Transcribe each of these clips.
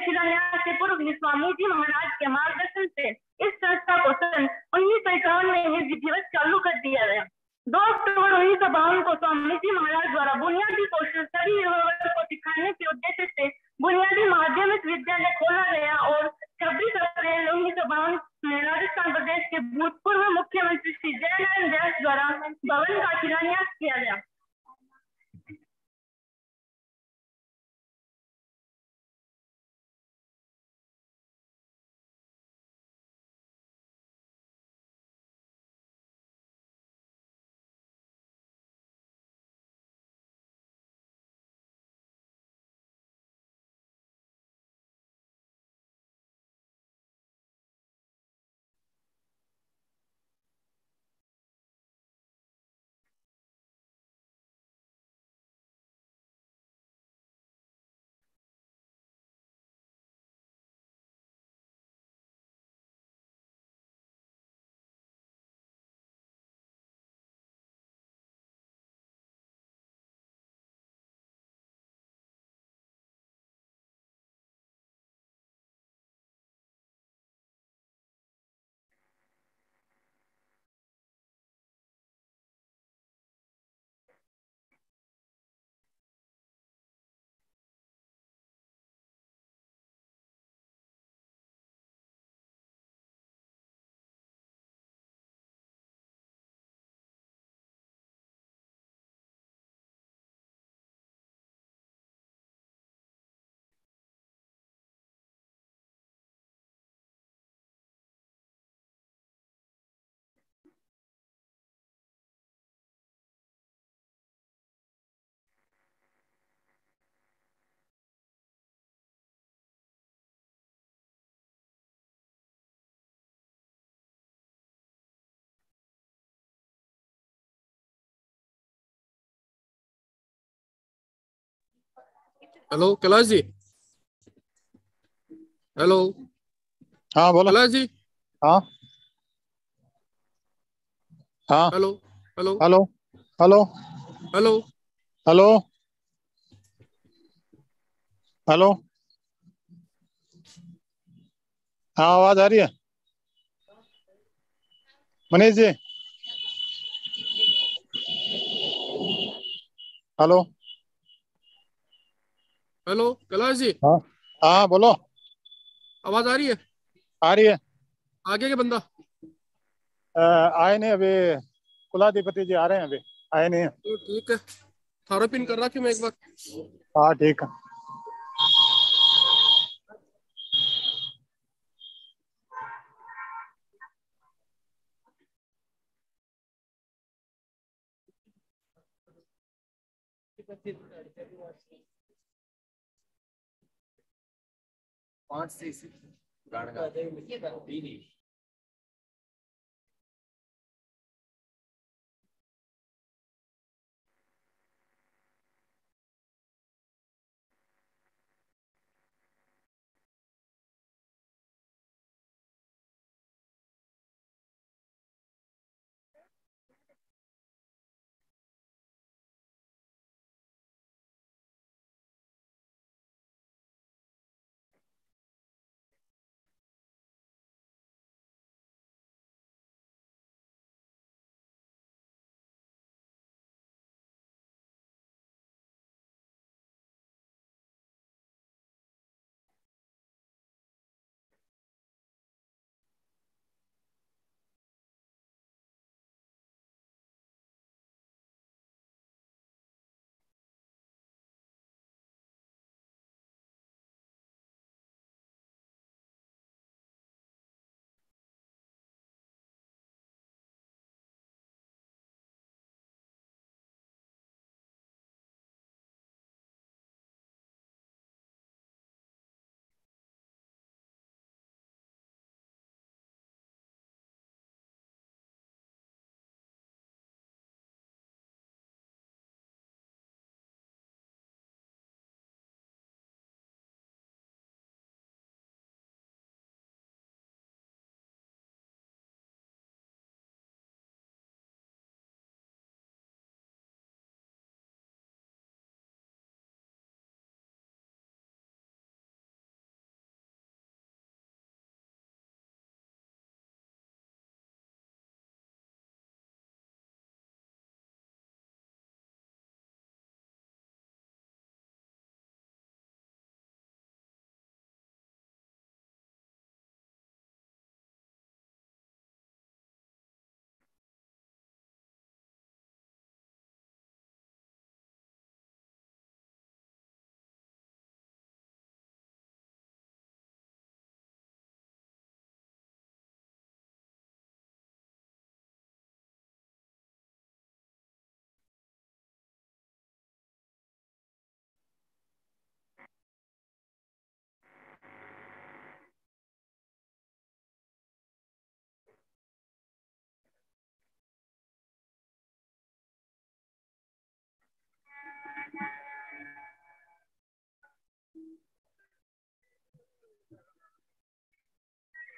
शिलान्यास से पूर्व स्वामी जी महाराज के मार्गदर्शन से इस संस्था को सन उन्नीस सौ इक्यावन में ही विधिवत चालू कर दिया गया। दो अक्टूबर उन्नीस सौ बावन को स्वामी जी महाराज द्वारा बुनियादी कौशल सभी युवाओं को सिखाने के उद्देश्य से बुनियादी माध्यमिक विद्यालय खोला गया और छब्बीस अप्रैल उन्नीस सौ बावन में राजस्थान प्रदेश के भूतपूर्व मुख्यमंत्री श्री जयनारायण व्यास द्वारा भवन का शिलान्यास किया गया। हेलो कैलाश जी हेलो हाँ बोलो। कैलाश जी हाँ। हाँ। Hello hello hello hello hello hello hello हाँ आवाज़ आ रही है। मनीष जी। Hello hello Kailash ji. हाँ। हाँ बोलो। आवाज़ आ रही है? आ रही है। आगे के बंदा। आए नहीं अभी। कुलाधिपति जी आ रहे हैं अभी। आए नहीं है। तो ठीक है। थारो पिन कर रहा मैं एक बार। हाँ ठीक है। पाँच से गाना।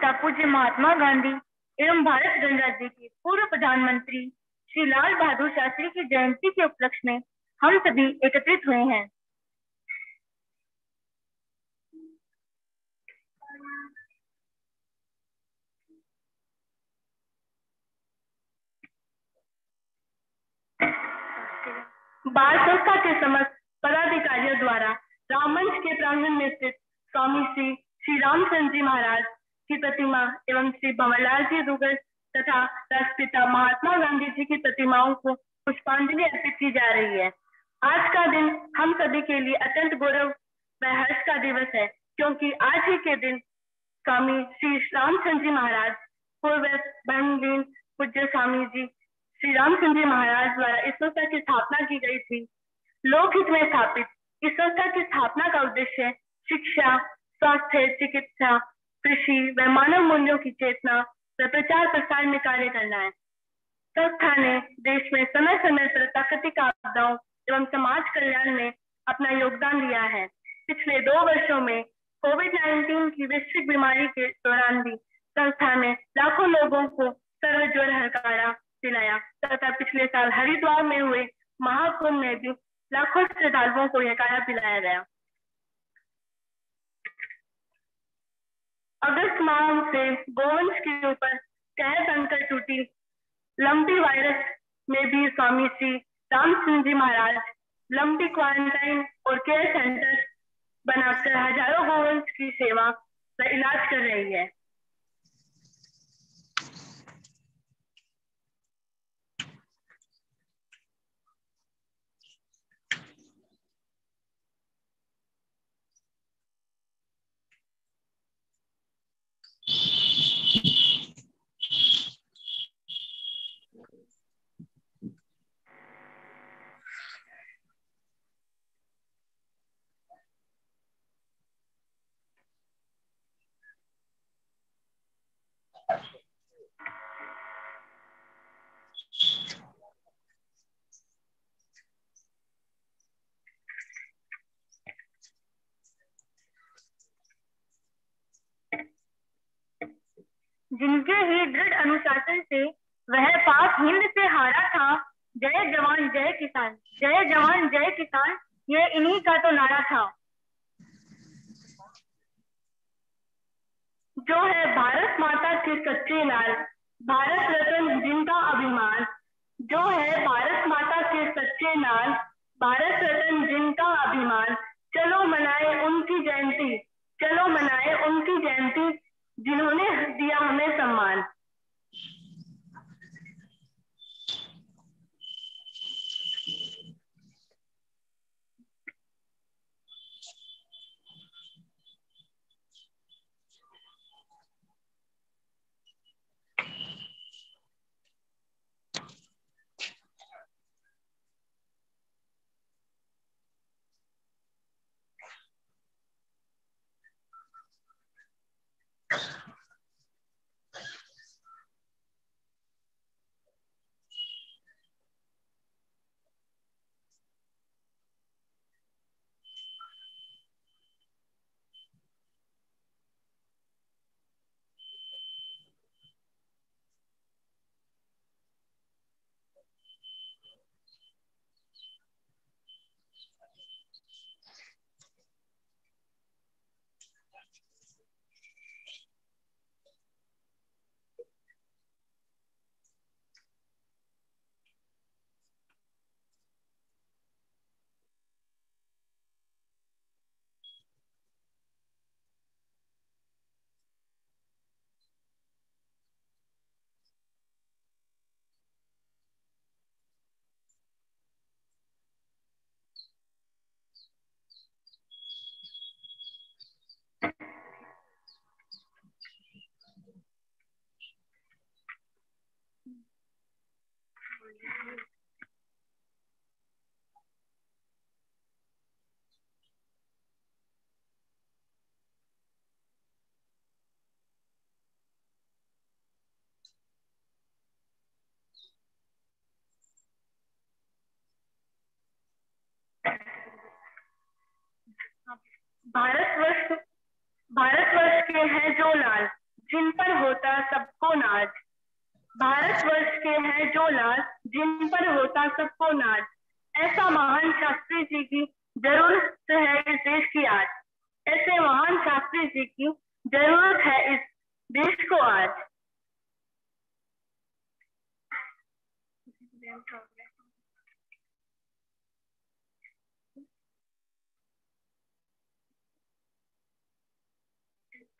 पिता पूज्य महात्मा गांधी एवं भारत गणराज्य के पूर्व प्रधानमंत्री श्री लाल बहादुर शास्त्री की जयंती के उपलक्ष्य में हम सभी एकत्रित हुए हैं। बाल संस्था के समस्त पदाधिकारियों द्वारा राममंच के प्रांगण में स्थित स्वामी श्री श्री रामचंद्र जी महाराज की प्रतिमा एवं श्री भंवरलाल जी दुगर तथा राष्ट्रपिता महात्मा गांधी जी की प्रतिमाओं को पुष्पांजलि अर्पित की जा रही है। आज का दिन हम सभी के लिए अत्यंत गौरव व हर्ष का दिवस है, क्योंकि आज ही के दिन स्वामी श्री रामचंद्र जी महाराज, पूर्व ब्रह्मलीन पूज्य स्वामी जी श्री रामचंद्र जी महाराज द्वारा इस संस्था की स्थापना की गई थी। लोकहित में स्थापित इस संस्था की स्थापना का उद्देश्य शिक्षा, स्वास्थ्य, चिकित्सा कृषि, व मानव मूल्यों की चेतना, व प्रचार प्रसार में कार्य करना है। संस्था ने देश में समय समय पर प्राकृतिक आपदाओं एवं समाज कल्याण में अपना योगदान दिया है। पिछले दो वर्षों में कोविड 19 की वैश्विक बीमारी के दौरान भी संस्था ने लाखों लोगों को सर्वज्वर हरकारा दिलाया। तथा पिछले साल हरिद्वार में हुए महाकुंभ में भी लाखों श्रद्धालुओं को यह काया पिलाया गया। अगस्त माह से गोवंश के ऊपर कह संकट टूटी। लंबी वायरस में भी स्वामी श्री राम सिंह जी महाराज लंबी क्वारंटाइन और केयर सेंटर बनाकर हज़ारों गोवंश की सेवा का इलाज कर रही है। जिनके ही दृढ़ अनुशासन से वह पाक हिंद से हारा था। जय जवान, जय किसान, जय जवान, जय किसान, ये इन्हीं का तो नारा था। जो है भारत माता के सच्चे लाल, भारत रत्न जिनका अभिमान। जो है भारत माता के सच्चे लाल, भारत रत्न जिनका अभिमान। चलो मनाए उनकी जयंती, चलो मनाए उनकी जयंती। जिन्होंने दिया हमें सम्मान। भारतवर्ष भारतवर्ष के हैं जो लाल, जिन पर होता सबको नाज। भारतवर्ष के हैं जो लाल, जिन पर होता सबको नाज। ऐसा महान शास्त्री जी की ज़रूरत है इस देश की आज। ऐसे महान शास्त्री जी की ज़रूरत है इस देश को आज।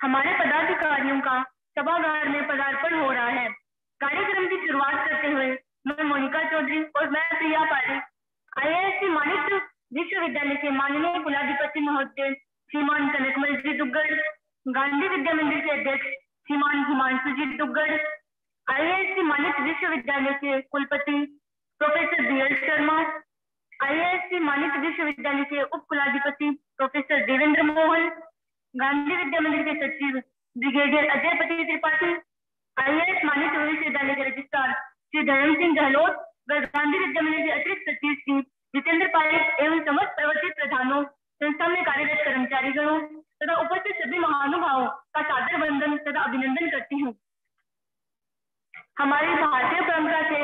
हमारे पदाधिकारियों का सभागार में पदार्पण हो रहा है। कार्यक्रम की शुरुआत करते हुए मैं मोनिका चौधरी और मैं प्रिया पारी, आईआईएससी मानिक विश्वविद्यालय के माननीय कुलाधिपति महोदय श्रीमान कनकमल जी दुग्गड़ गांधी विद्या मंदिर के अध्यक्ष श्रीमान हिमांशु जी दुग्गड़ आईआईएससी मानिक विश्वविद्यालय के कुलपति professor B Sharma, IISc Manik विश्वविद्यालय के उप कुलाधिपति प्रोफेसर देवेंद्र मोहन गांधी विद्या मंदिर के सचिव, ब्रिगेडियर अजय पति त्रिपाठी, आईएएस मानिक विश्वविद्यालय के रजिस्ट्रार श्री धर्म सिंह गहलोत व गांधी विद्या मंदिर के अतिरिक्त सचिव श्री जितेंद्र पारिक एवं समस्त प्रवर्तित प्रधानों, संस्था में कार्यरत कर्मचारीगणों तथा उपस्थित सभी महानुभावों का सादर वंदन तथा अभिनंदन करती हूँ। हमारी भारतीय परंपरा के,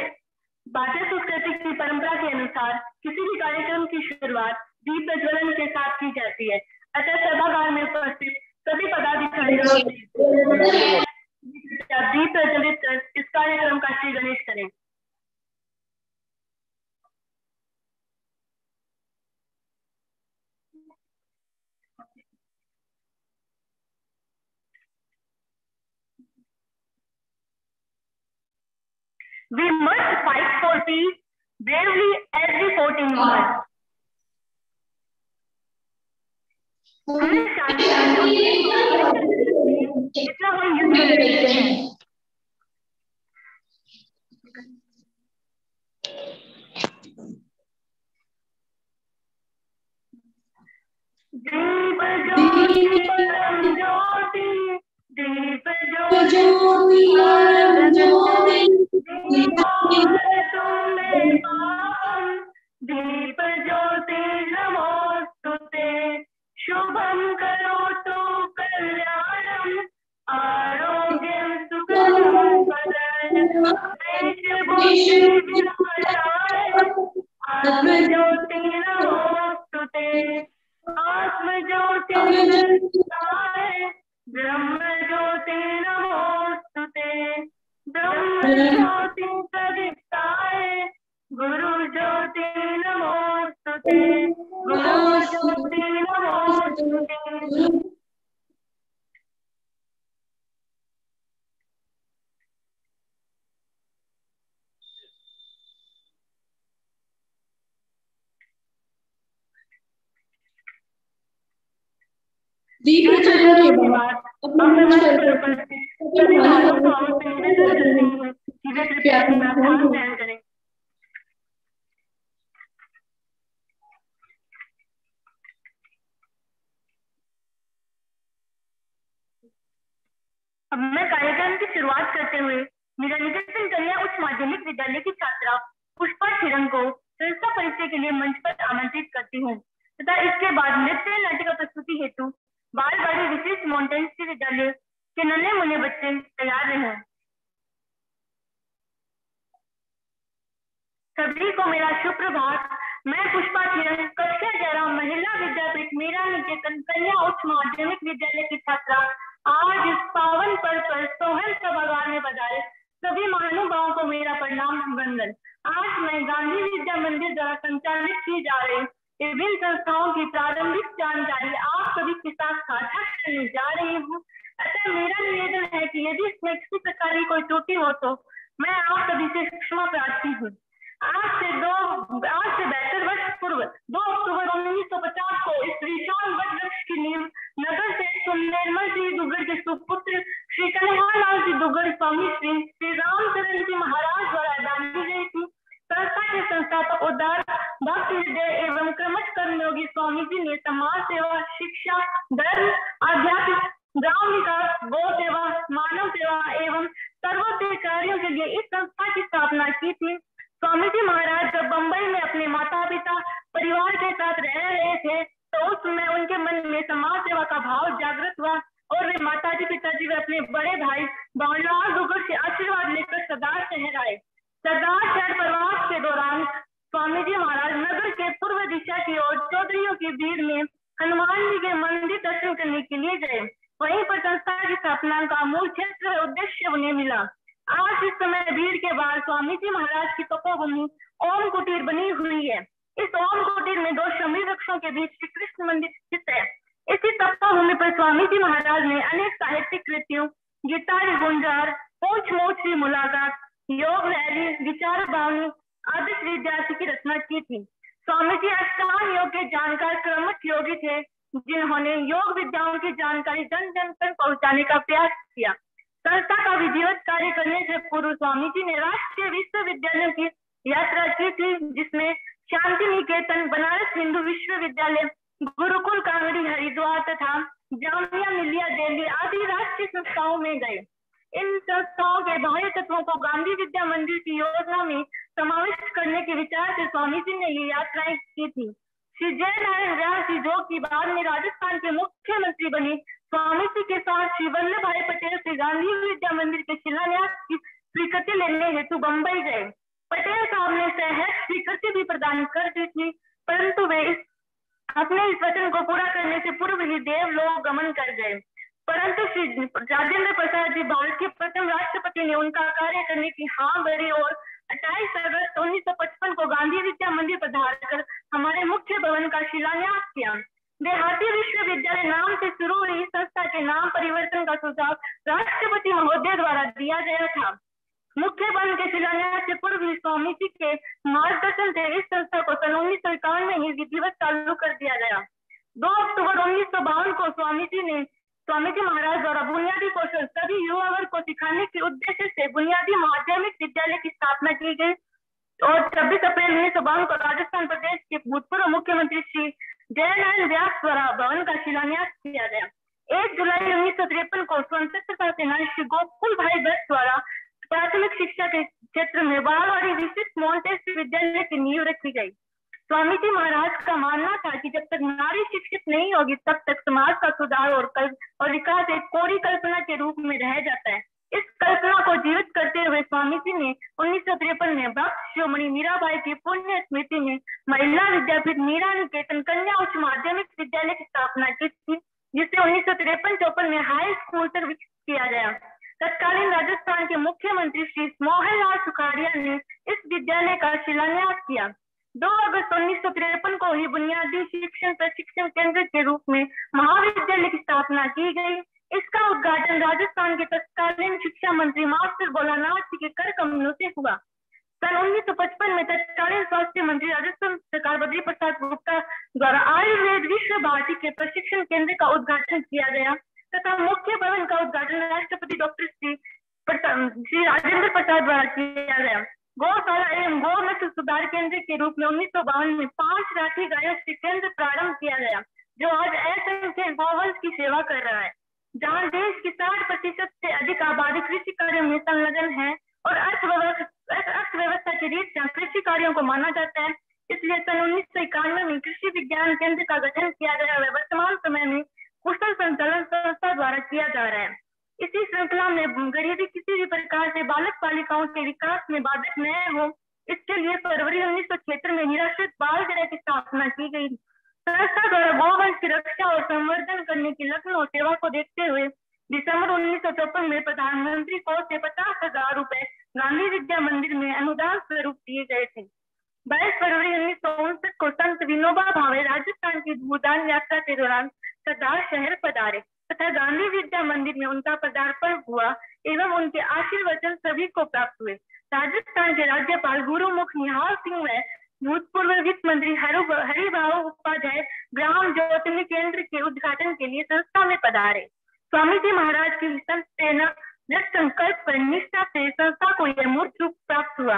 भारतीय संस्कृति की परंपरा के अनुसार किसी भी कार्यक्रम की शुरुआत दीप प्रज्वलन के साथ की जाती है। अतः सभागार में उपस्थित सभी पदाधिकारियों दीप प्रज्वलित कर इस कार्यक्रम का श्री गणेश करें। We must fight for peace bravely as we fought in war. हमें शांति जितना हम युद्ध में ज्योति दीप ज्योति दीप ज्योति शुभम करोतु कल्याणम आरोग्यम सुखम आत्मज्योति नमोस्तुते आत्मज्योति ब्रह्म ज्योति नमोस्तुते प्रज्वलन के बाद अब मैं मंच पर उपस्थित सभी महानुभावों से निवेदन करती हूँ मैं कार्यक्रम की शुरुआत करते हुए मेरा निकेतन कन्या उच्च माध्यमिक विद्यालय की छात्रा, पुष्पा छिरंग को संस्था परिचय के लिए मंच पर आमंत्रित करती हूँ। तथा इसके बाद नृत्य नाटिका प्रस्तुति हेतु बाल बालवाड़ी विशिष्ट माउंटेन विद्यालय के नन्हे मुन्ने बच्चे तैयार रहे सभी को मेरा सुप्रभात। मैं पुष्पा किरण कक्षा ग्यारह, महिला विद्यापीठ, मेरा निकेतन कन्या उच्च माध्यमिक विद्यालय की छात्रा आज इस पावन पर्व पर सोहन सभागार में पधारे सभी महानुभावों को मेरा प्रणाम वंदन आज मैं गांधी विद्या मंदिर द्वारा संचालित की जा रही विभिन्न संस्थाओं की प्रारंभिक जानकारी आप सभी के साथ साझा करने जा रही हूँ। अतः मेरा निवेदन है कि यदि इसमें किसी प्रकार की कोई त्रुटि हो तो मैं आप सभी से क्षमा प्रार्थी हूँ। आज से दो, आज से बेहतर वर्ष पूर्व, दो अक्टूबर उन्नीस सौ पचास को इस विशाल वट वृक्ष नगर से निर्मल जी दुग्गड़ के सुपुत्र श्री कन्हैयालाल जी दुग्गड़ स्वामी श्री श्री रामचरण जी महाराज द्वारा डाली गई थी। संस्था के संस्थापक उदार भक्त, हृदय एवं क्रमश कर्मयोगी स्वामी जी ने समाज सेवा, शिक्षा, धर्म, आध्यात्मिक, ग्राम विकास गौ सेवा, मानव सेवा एवं सर्वोदय कार्यों के लिए इस संस्था की स्थापना की थी। स्वामी जी महाराज जब बम्बई में अपने माता पिता परिवार के साथ रह रहे थे तो उस समय उनके मन में समाज सेवा का भाव जागृत हुआ और वे माता जी पिताजी वे अपने बड़े भाई बाबूलाल दुगर से आशीर्वाद लेकर सरदार शहर आए। सरदार शहर प्रवास के दौरान स्वामी जी महाराज नगर के पूर्व दिशा की ओर चौधरियों की भीड़ में हनुमान जी के मंदिर दर्शन करने के लिए गए। वहीं पर संस्था की स्थापना का मूल क्षेत्र उद्देश्य उन्हें मिला। आज इस समय भीड़ के बाद स्वामी जी महाराज की तपोभूमि ओम कुटीर बनी हुई है। इस ओम कुटीर में दो शमी वृक्षों के बीच श्री कृष्ण मंदिर स्थित है। इसी तपोभूमि पर स्वामी जी महाराज ने अनेक साहित्यिक कृतियों गीतारी गुंजार पूछ मोछ की मुलाकात, योग रैली, विचार बावनी आदर्श विद्यार्थी की रचना की थी। स्वामी जी अष्टांग योग के जानकार क्रमठ योगी थे, जिन्होंने योग विद्याओं की जानकारी जन जन तक पहुँचाने का प्रयास किया। संस्था का विधिवत कार्य करने से पूर्व स्वामी जी ने राष्ट्रीय विश्वविद्यालय की यात्रा की थी, जिसमें शांति निकेतन बनारस हिंदू विश्वविद्यालय, गुरुकुल कांगड़ी हरिद्वार तथा जामिया मिलिया दिल्ली आदि राष्ट्रीय संस्थाओं में गए। इन संस्थाओं के बाह्य तत्वों को गांधी विद्या मंदिर की योजना में समाविष्ट करने के विचार से स्वामी जी ने ये यात्राएँ की थी। श्री जय नारायण व्यास जी जो की बाद में राजस्थान के मुख्यमंत्री बने स्वामी जी के साथ श्री वल्लभ भाई पटेल से गांधी विद्या मंदिर के शिलान्यास की स्वीकृति लेने हेतु बम्बई गए। पटेल साहब ने सहज स्वीकृति भी प्रदान कर दी थी, परंतु वे इस, अपने इस वचन को पूरा करने से पूर्व ही देव लोग गमन कर गए। परंतु श्री राजेंद्र प्रसाद जी भारत के प्रथम राष्ट्रपति ने उनका कार्य करने की हाँ भरी और 28 अगस्त 1955 को गांधी विद्या मंदिर पधार कर हमारे मुख्य भवन का शिलान्यास किया। देहाती विश्वविद्यालय नाम से शुरू हुई संस्था के नाम परिवर्तन का सुझाव राष्ट्रपति महोदय द्वारा दिया गया था। मुख्य भवन के शिलान्यास से पूर्व स्वामी जी के मार्गदर्शन से इस संस्था को सन उन्नीस सौ इक्यावन में ही विधिवत चालू कर दिया गया। दो अक्टूबर उन्नीस सौ बावन को स्वामी जी ने स्वामी जी महाराज द्वारा बुनियादी कौशल, सभी युवा वर्ग को सिखाने के उद्देश्य से बुनियादी माध्यमिक विद्यालय की स्थापना की गई। और छब्बीस अप्रैल उन्नीस सौ बावन को राजस्थान प्रदेश के भूतपूर्व मुख्यमंत्री श्री जयनारायण व्यास द्वारा भवन का शिलान्यास किया गया। एक जुलाई उन्नीस सौ तिरपन को स्वतंत्रता सेनानी श्री गोकुल भाई दत्त द्वारा प्राथमिक शिक्षा के क्षेत्र में बालवाड़ी विशिष्ट मॉन्टेसरी विद्यालय की नींव रखी गई। स्वामी जी महाराज का मानना था कि जब तक नारी शिक्षित नहीं होगी, तब तक समाज का सुधार और कल्प और विकास एक कोरी कल्पना के रूप में रह जाता है। इस कल्पना को जीवित करते हुए स्वामी जी ने उन्नीस सौ तिरपन में भक्त शिरोमणि मीराबाई की पुण्य स्मृति में महिला विद्यापीठ मीरा निकेतन कन्या उच्च माध्यमिक विद्यालय की स्थापना की थी, जिसे उन्नीस सौ तिरपन चौपन में हाई स्कूल तक विकसित किया गया। तत्कालीन राजस्थान के मुख्यमंत्री श्री मोहनलाल सुखाड़िया ने इस विद्यालय का शिलान्यास किया। 2 अगस्त उन्नीस सौ तिरपन को ही बुनियादी शिक्षण प्रशिक्षण केंद्र के रूप में महाविद्यालय की स्थापना की गई। इसका उद्घाटन राजस्थान के तत्कालीन शिक्षा मंत्री मास्टर भोलानाथ जी के कर कमलों से हुआ। सन उन्नीस सौ पचपन में तत्कालीन स्वास्थ्य मंत्री राजस्थान सरकार बद्री प्रसाद गुप्ता द्वारा आयुर्वेद विश्व भारती के प्रशिक्षण केंद्र का उद्घाटन किया गया। तथा मुख्य भवन का उद्घाटन राष्ट्रपति डॉक्टर श्री श्री राजेंद्र प्रसाद द्वारा किया गया। गौशाला एवं गौ नस्ल सुधार केंद्र के रूप में उन्नीस सौ बावन में पाँच राठी गायों से केंद्र प्रारंभ किया गया, जो आज असंख्य गौवंश की सेवा कर रहा है। जहाँ देश की साठ प्रतिशत से अधिक आबादी कृषि कार्यों में संलग्न है और अर्थव्यवस्था के रीत जहाँ कृषि कार्यों को माना जाता है, इसलिए सन उन्नीस सौ इक्यानवे में कृषि विज्ञान केंद्र का गठन किया गया है वर्तमान समय में कुशल संचालन संस्था द्वारा किया जा रहा है। इसी श्रृंखला में गरीबी किसी भी प्रकार से बालक बालिकाओं के विकास में बाधक न हो, इसके लिए फरवरी उन्नीस सौ छिहत्तर में निराश्रित बाल गृह की स्थापना की गई। संस्था द्वारा गौवंश की रक्षा और संवर्धन करने की और सेवा को देखते हुए दिसंबर उन्नीस सौ चौपन में प्रधानमंत्री कोष से पचास हज़ार रूपए गांधी विद्या मंदिर में अनुदान स्वरूप दिए गए थे। बाईस फरवरी उन्नीस सौ उनसठ को संत विनोबा भावे राजस्थान की भूदान यात्रा के दौरान सरदार शहर पधारे। तथा गांधी विद्या मंदिर में उनका पदार्पण हुआ एवं उनके आशीर्वचन सभी को प्राप्त हुए। राजस्थान के राज्यपाल गुरुमुख निहाल सिंह व भूतपूर्व वित्त मंत्री हरिभाव उपाध्याय ग्राम ज्योतिर्लिंग केंद्र के उद्घाटन के लिए संस्था में पधारे। स्वामी जी महाराज की संकल्प पर निष्ठा से संस्था को यह मूर्त रूप प्राप्त हुआ।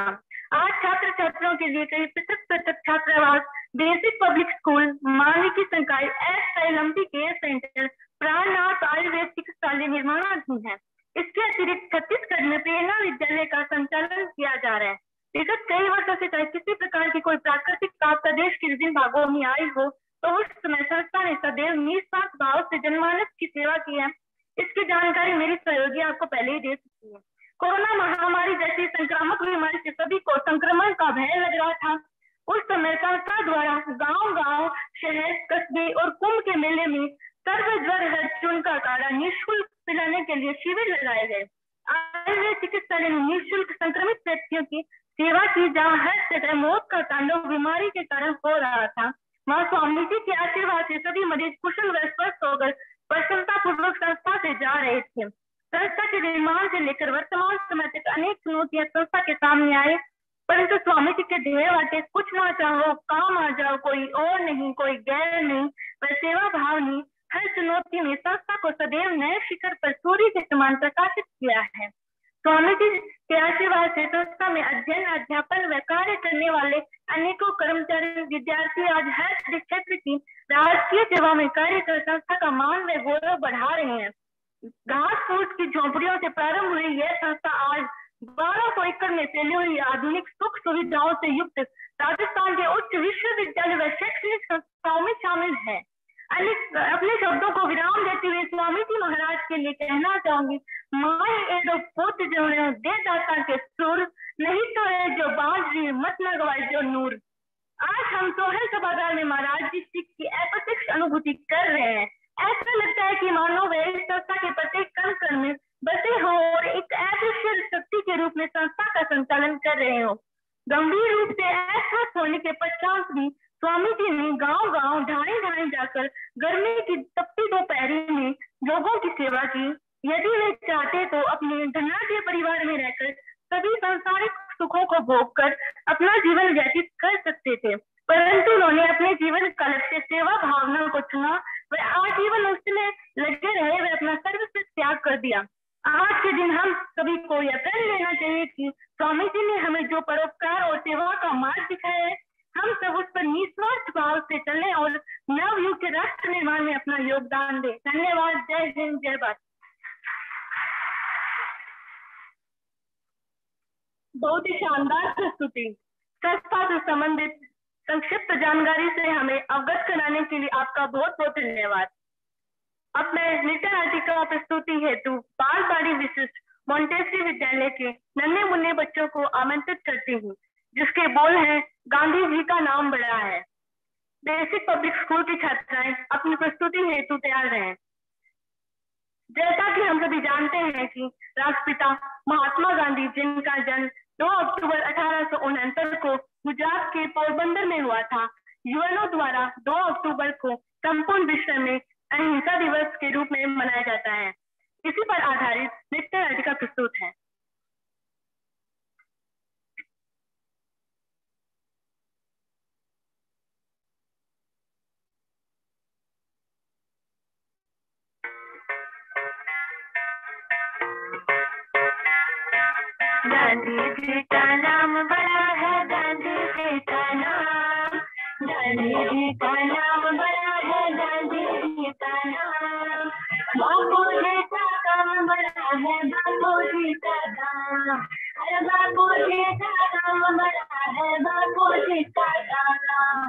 आज छात्र छात्राओं के लिए कई पृथक पृथक छात्रावास बेसिक पब्लिक स्कूल मानविकी संकाय, एस लंबी केयर सेंटर प्राणनाथ आयुर्वेद चिकित्सालय निर्माणाधीन है। इसके अतिरिक्त छत्तीसगढ़ में प्रेरणा विद्यालय का संचालन किया जा रहा है। विगत कई वर्षों से चाहे किसी प्रकार की कोई प्राकृतिक आपदा देश के विभिन्न भागों में आई हो तो उस समय संस्था ने सदैव निस्वार्थ भाव से जनमानस की सेवा की है। इसकी जानकारी मेरी सहयोगी आपको पहले ही दे चुकी है। कोरोना महामारी जैसी संक्रामक बीमारी से सभी को संक्रमण का भय लग रहा था। उस समय संस्था द्वारा गाँव गाँव शहर, कस्बे और कुंभ के मेले में सर्व ज्वर हर्चुन का काढ़ा निःशुल्क पिलाने के लिए शिविर लगाए गए। आयुर्वेद चिकित्सालय में निःशुल्क संक्रमित व्यक्तियों की सेवा की, जहाँ हर जगह मौत का तांडव, बीमारी के कारण हो रहा था। वहाँ स्वामी जी के आशीर्वाद से सभी मरीज़ कुशल व स्वस्थ होकर प्रसन्नता पूर्वक संस्था से जा रहे थे। संस्था के निर्माण से लेकर वर्तमान समय तक अनेक चुनौतियाँ संस्था के सामने आए। परंतु स्वामी जी के ध्येय वाक्य कुछ ना चाहो, काम आ जाओ, कोई और नहीं, कोई गैर नहीं, पर सेवा भाव नहीं, हर चुनौती में संस्था को सदैव नए शिखर पर सूर्य के समान प्रकाशित किया है। स्वामी जी के आशीर्वाद से संस्था में अध्ययन, अध्यापन व कार्य करने वाले अनेकों कर्मचारी, विद्यार्थी आज हर क्षेत्र की राजकीय सेवा में कार्य कर संस्था का मान व गौरव बढ़ा रहे हैं। घास फूस की झोपड़ियों से प्रारंभ हुई यह संस्था आज बारह सौ एकड़ में फैली हुई आधुनिक सुख सुविधाओं से युक्त राजस्थान के उच्च विश्वविद्यालय व शैक्षणिक संस्थाओं में शामिल है। अपने शब्दों को विराम देते हुए स्वामी जी महाराज के लिए कहना चाहूँगी माए एडो पुत्र जो दे दाता के सुर, नहीं तो है जो बाजी मत न गवाए जो नूर। आज हम सोहर सभागार में महाराज जी की अप्रत्यक्ष अनुभूति कर रहे हैं। ऐसा लगता है कि मानो वे संस्था के प्रत्येक कण कण में बसे हो और एक अदृश्य शक्ति के रूप में संस्था का संचालन कर रहे हो। गंभीर रूप से अस्वस्थ होने के पश्चात भी स्वामी जी ने गाँव गाँव ढाई ढाई जाकर गर्मी की तपती दोपहरी में लोगों की सेवा की। यदि वे चाहते तो अपने धनाढ़ परिवार में रहकर सभी सांसारिक सुखों को भोग कर अपना जीवन व्यतीत कर सकते थे। परंतु उन्होंने अपने जीवन का लक्ष्य सेवा भावना को चुना वे आजीवन उसमें लगे रहे, वे अपना सर्वस्व त्याग कर दिया। आज के दिन हम सभी को यह कर लेना चाहिए कि स्वामी जी ने हमें जो परोपकार और सेवा का मार्ग दिखाया है, हम सब उस पर निस्वार्थ भाव से चले और नवयुग के राष्ट्र निर्माण में अपना योगदान दें। धन्यवाद। जय हिंद, जय भारत। बहुत ही शानदार प्रस्तुति संस्था से संबंधित, संक्षिप्त जानकारी से हमें अवगत कराने के लिए आपका बहुत बहुत धन्यवाद। अब मैं नृत्य नाटिका प्रस्तुति हेतु बाल बाड़ी विशिष्ट मोन्टेसरी विद्यालय के नन्हे मुन्ने बच्चों को आमंत्रित करती हूँ, जिसके बोल हैं, गांधी जी का नाम बड़ा है। बेसिक पब्लिक स्कूल की छात्राएँ अपनी प्रस्तुति हेतु तैयार रहें। जैसा कि हम सभी जानते हैं कि राष्ट्रपिता महात्मा गांधी, जिनका जन्म 2 अक्टूबर अठारह सौ उनहत्तर को गुजरात के पोरबंदर में हुआ था, यूएनओ द्वारा 2 अक्टूबर को संपूर्ण विश्व में अहिंसा दिवस के रूप में मनाया जाता है। इसी पर आधारित नृत्य नाटिका प्रस्तुत है। गांधी जी का नाम बड़ा है, गांधी जी का नाम। गांधी जी का नाम बड़ा है का नाम बापू जी का काम बड़ा है बापू जी का काम अरे बापू जी का काम बड़ा है बापू जी का काम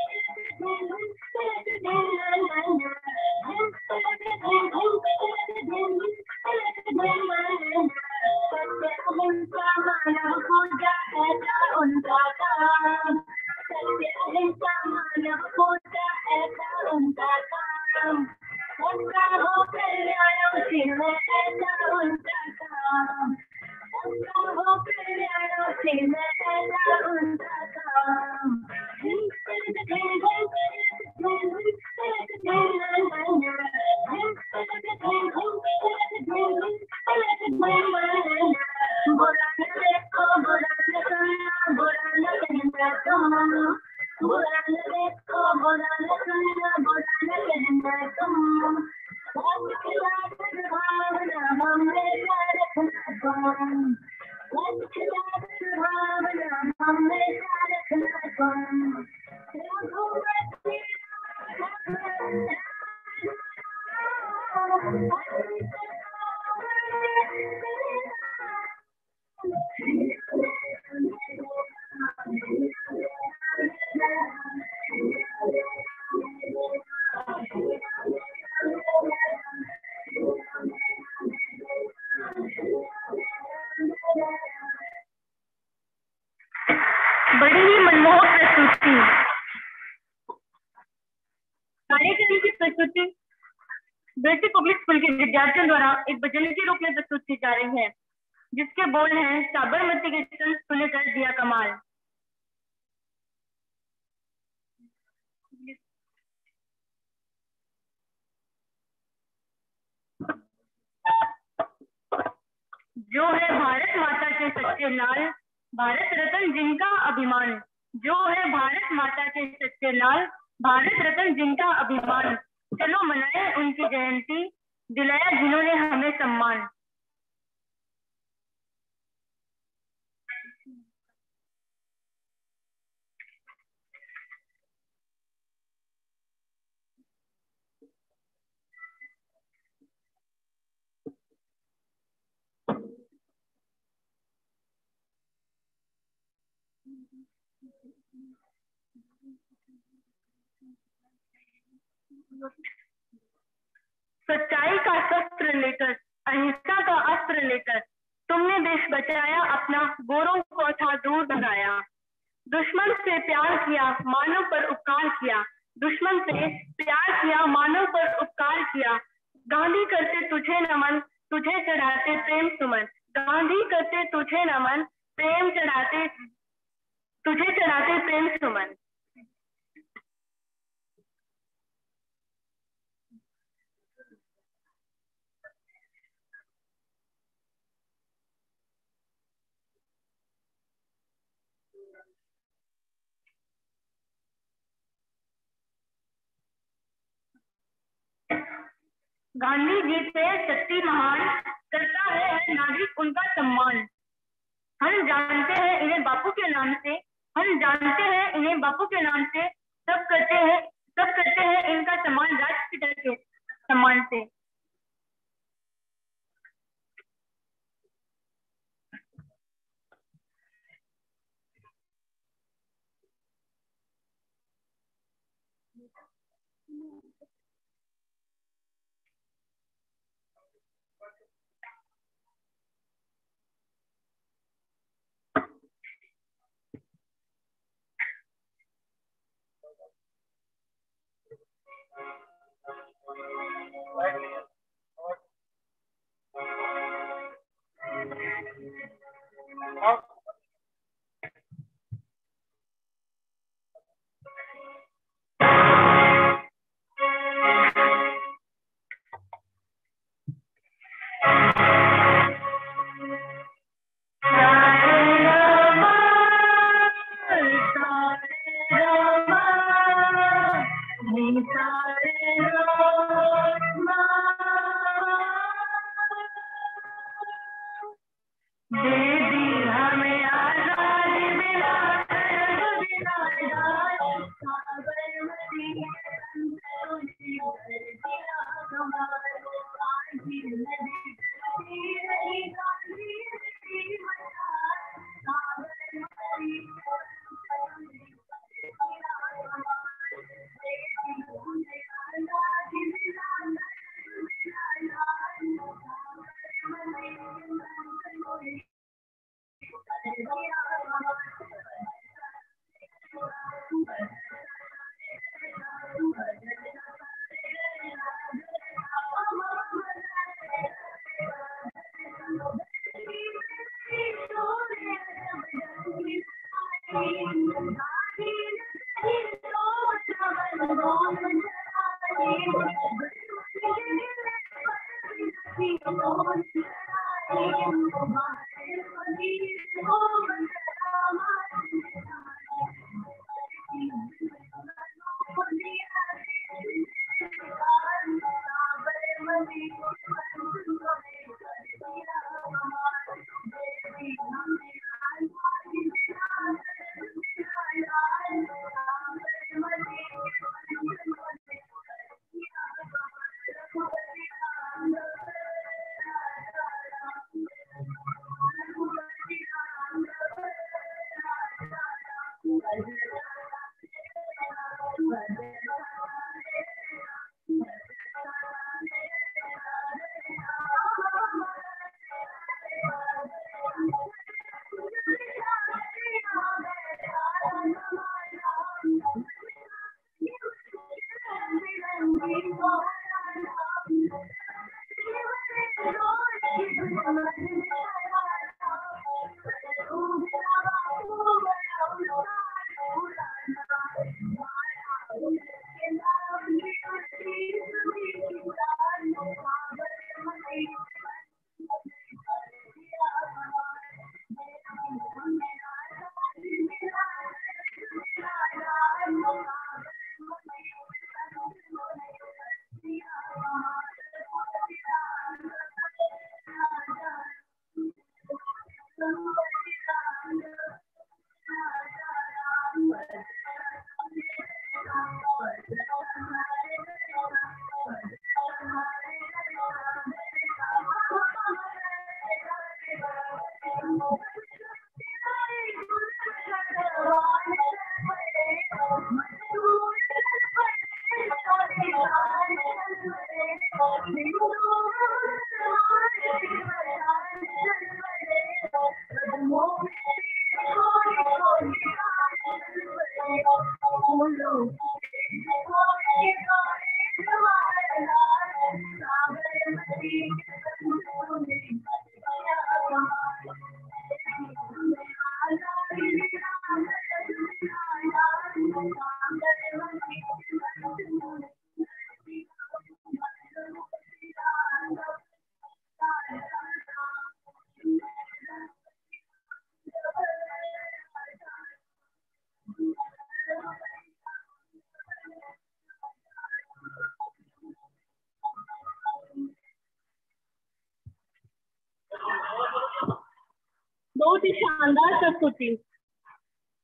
प्रस्तुति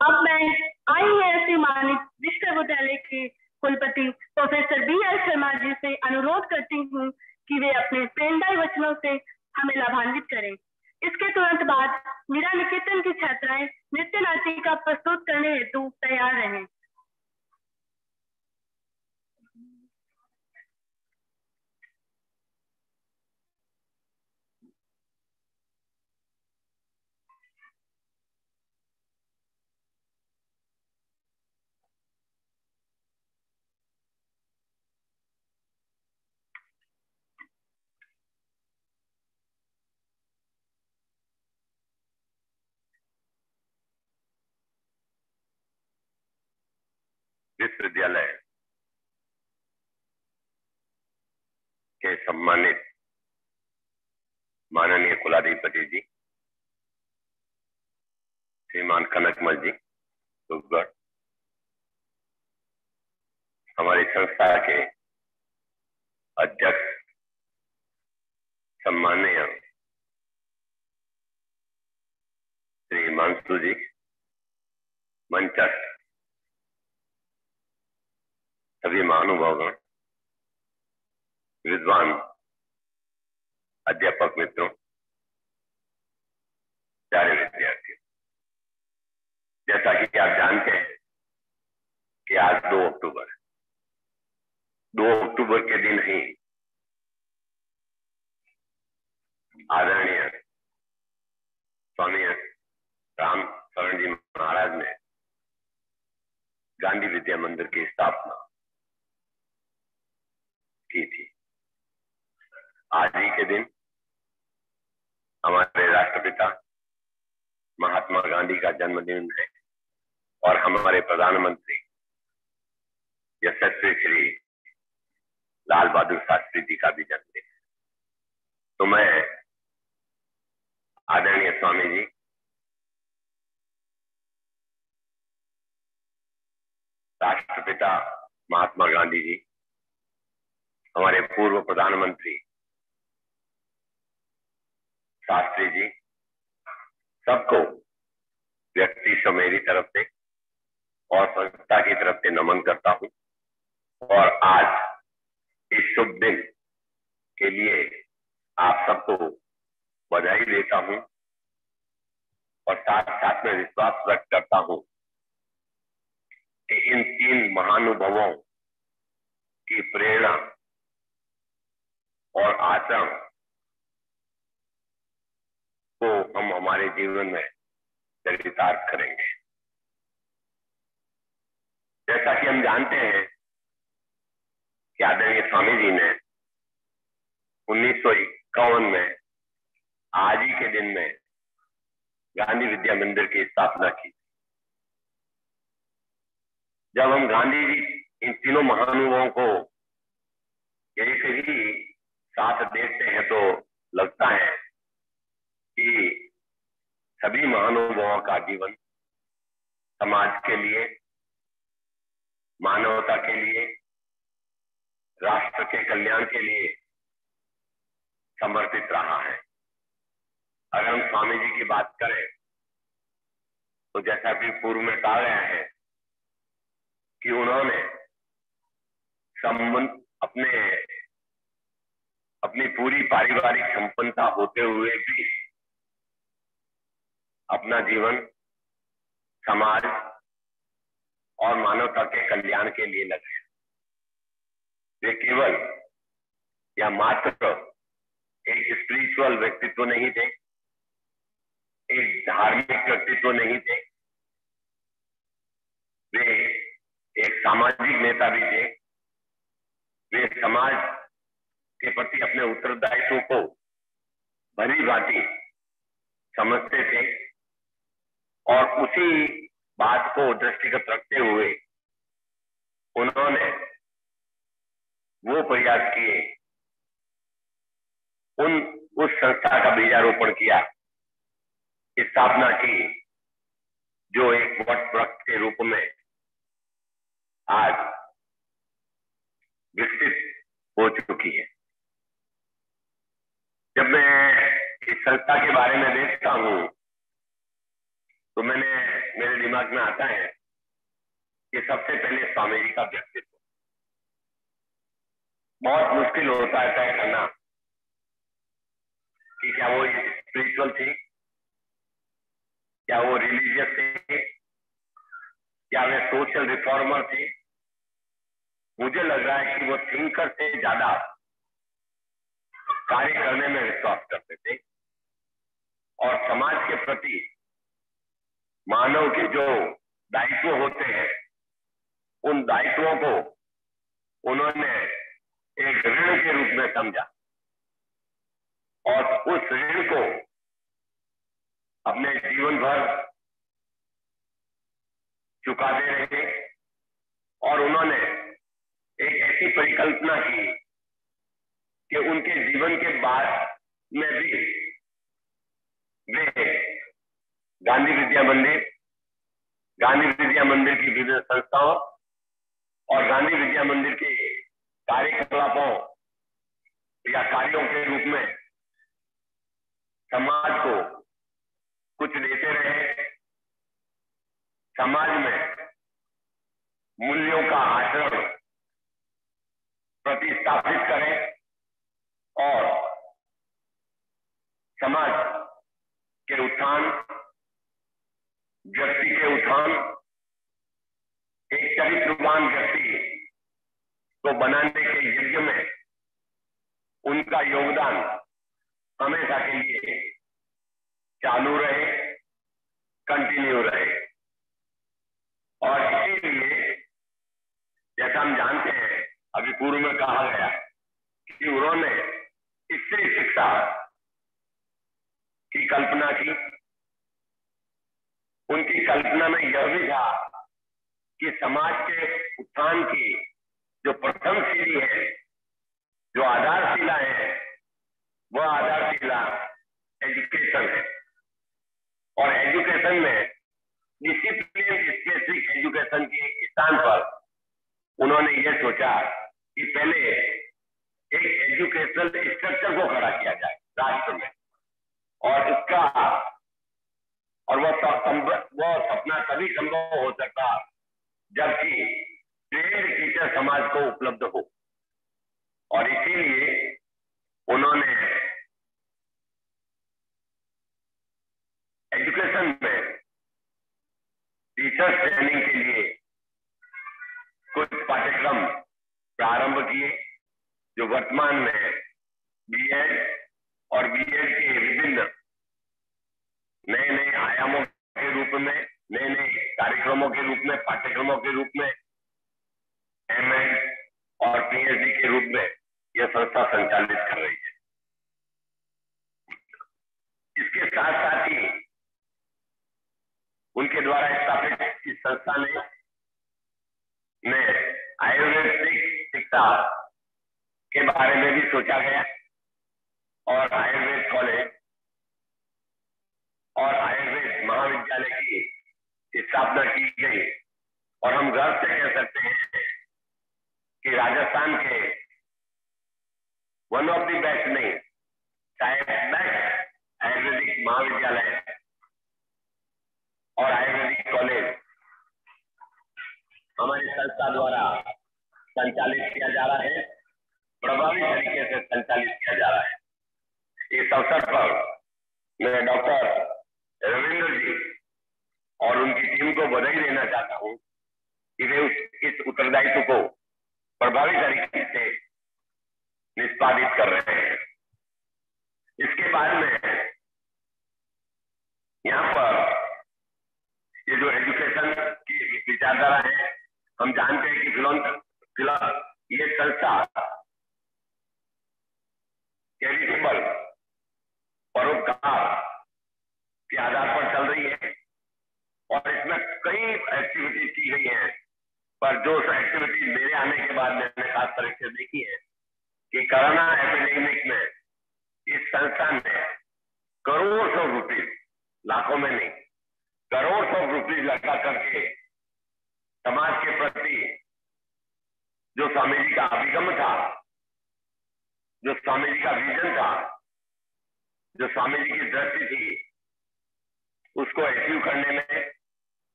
अब मैं आई मानित विश्वविद्यालय के कुलपति, professor B S Sharma ji से अनुरोध करती हूँ कि वे अपने प्रेरणादायी वचनों से हमें लाभान्वित करें। इसके तुरंत बाद मीरा निकेतन की छात्राएँ नृत्य नाटिका प्रस्तुत करने हेतु तैयार रहें। विश्वविद्यालय के सम्मानित माननीय कुलाधिपति जी, श्रीमान कनकमल जी दुर्गढ़ हमारी संस्था के अध्यक्ष, सम्माननीय श्री मानसू जी, मंचस्थ सभी महानुभावगण विद्वान, अध्यापक मित्रों, प्यारे विद्यार्थी, जैसा कि आप जानते हैं कि आज दो अक्टूबर दो अक्टूबर के दिन ही आदरणीय स्वामी राम शरण जी महाराज ने गांधी विद्या मंदिर की स्थापना की थी। आज ही के दिन हमारे राष्ट्रपिता महात्मा गांधी का जन्मदिन है और हमारे प्रधानमंत्री यशस्वी श्री लाल बहादुर शास्त्री जी का भी जन्मदिन है। तो मैं आदरणीय स्वामी जी, राष्ट्रपिता महात्मा गांधी जी हमारे पूर्व प्रधानमंत्री शास्त्री जी, सबको व्यक्ति से मेरी तरफ़ से और संस्था की तरफ़ से नमन करता हूँ। और आज इस शुभ दिन के लिए आप सबको बधाई देता हूँ और साथ साथ में विश्वास व्यक्त करता हूँ कि इन तीन महानुभवों की प्रेरणा और आचरण को हम हमारे जीवन में चरितार्थ करेंगे। जैसा कि हम जानते हैं कि आदरणीय स्वामी जी ने उन्नीस सौ इक्यावन में आज ही के दिन में गांधी विद्या मंदिर की स्थापना की। जब हम गांधी जी इन तीनों महानुभावों को एक ही साथ देखते हैं तो लगता है कि सभी महानुभावों का जीवन समाज के लिए, मानवता के लिए, राष्ट्र के कल्याण के लिए समर्पित रहा है। अगर हम स्वामी जी की बात करें तो जैसा कि पूर्व में कहा गया है कि उन्होंने संबंध अपने अपनी पूरी पारिवारिक संपन्नता होते हुए भी अपना जीवन, समाज और मानवता के कल्याण के लिए लगे वे केवल या मात्र एक स्पिरिचुअल व्यक्तित्व नहीं थे, एक धार्मिक व्यक्तित्व नहीं थे, वे एक सामाजिक नेता भी थे। वे समाज के प्रति अपने उत्तरदायित्व को भली भांति समझते थे और उसी बात को दृष्टिगत रखते हुए उन्होंने वो प्रयास किए। उन, उस संस्था का बीजारोपण किया स्थापना की, जो एक वट वृक्ष के रूप में आज विकसित हो चुकी है। जब मैं इस संस्था के बारे में देखता हूँ तो मैंने, मेरे दिमाग में आता है कि सबसे पहले स्वामी जी का व्यक्तित्व। बहुत मुश्किल होता है तय करना कि क्या वो स्पिरिचुअल थी, क्या वो रिलीजियस थे, क्या वे सोशल रिफॉर्मर थे। मुझे लग रहा है कि वो थिंकर से ज़्यादा। कार्य करने में विश्वास करते थे। और समाज के प्रति मानव के जो दायित्व होते हैं, उन दायित्वों को उन्होंने एक ऋण के रूप में समझा। और उस ऋण को अपने जीवन भर चुकाते रहे और उन्होंने एक ऐसी परिकल्पना की कि उनके जीवन के बाद में भी वे गांधी विद्या मंदिर, गांधी विद्या मंदिर की विभिन्न संस्थाओं और गांधी विद्या मंदिर के कार्यकलापों या कार्यों के रूप में समाज को कुछ देते रहे। समाज में मूल्यों का आचरण प्रतिस्थापित करें। और समाज के उत्थान, व्यक्ति के उत्थान, एक चरित्रवान व्यक्ति को बनाने के यज्ञ में उनका योगदान हमेशा के लिए चालू रहे कंटिन्यू रहे। और इसीलिए, जैसा हम जानते हैं, अभी पूर्व में कहा गया कि उन्होंने इससे शिक्षा की कल्पना की। उनकी कल्पना में यह भी था कि समाज के उत्थान की जो प्रथम सीढ़ी है, जो आधारशिला है, वह आधारशिला एजुकेशन है। और एजुकेशन में डिसिप्लिन स्पेसिफिक एजुकेशन के स्थान पर, उन्होंने ये सोचा कि पहले एक एजुकेशनल स्ट्रक्चर को खड़ा किया जाए, राष्ट्र में। और इसका, और वह वह सपना तभी संभव हो सकता जबकि ट्रेन टीचर समाज को उपलब्ध हो। और इसीलिए उन्होंने एजुकेशन में टीचर ट्रेनिंग के लिए कुछ पाठ्यक्रम प्रारंभ किए। जो वर्तमान में है बी एड और बी एड के विभिन्न नए नए आयामों के रूप में नए नए कार्यक्रमों के रूप में, पाठ्यक्रमों के रूप में एम एड और पीएचडी के रूप में यह संस्था संचालित कर रही है। इसके साथ साथ ही उनके द्वारा स्थापित इस संस्था ने आयुर्वेदिक शिक्षा के बारे में भी सोचा गया और आयुर्वेद कॉलेज और आयुर्वेद महाविद्यालय की स्थापना की गई। और हम गर्व से कह सकते हैं कि राजस्थान के वन ऑफ़ द बेस्ट नहीं, शायद बेस्ट आयुर्वेदिक महाविद्यालय और आयुर्वेदिक कॉलेज हमारी संस्था द्वारा संचालित किया जा रहा है। प्रभावी तरीके से संचालित किया जा रहा है। इस अवसर पर मैं डॉक्टर रविंद्र जी और उनकी टीम को बधाई देना चाहता हूँ कि वे इस उत्तरदायित्व को प्रभावी तरीके से निष्पादित कर रहे हैं। इसके बाद में यहाँ पर ये जो एजुकेशन की विचारधारा है, हम जानते हैं कि फ़िलहाल ये संस्था चैरिटेबल परोपकार के आधार पर चल रही है। और इसमें कई एक्टिविटीज़ की गई है। पर जो एक्टिविटीज़ मेरे आने के बाद मैंने खास तरह से देखी है कि कोरोना एपिडेमिक में इस संस्था ने करोड़ सौ रुपीज़ लाखों में नहीं, करोड़ सौ रुपीज़ लगा करके समाज के प्रति जो स्वामी जी का अभिगम था जो स्वामी जी का विजन था, जो स्वामी जी की दृष्टि थी, उसको अचीव करने में,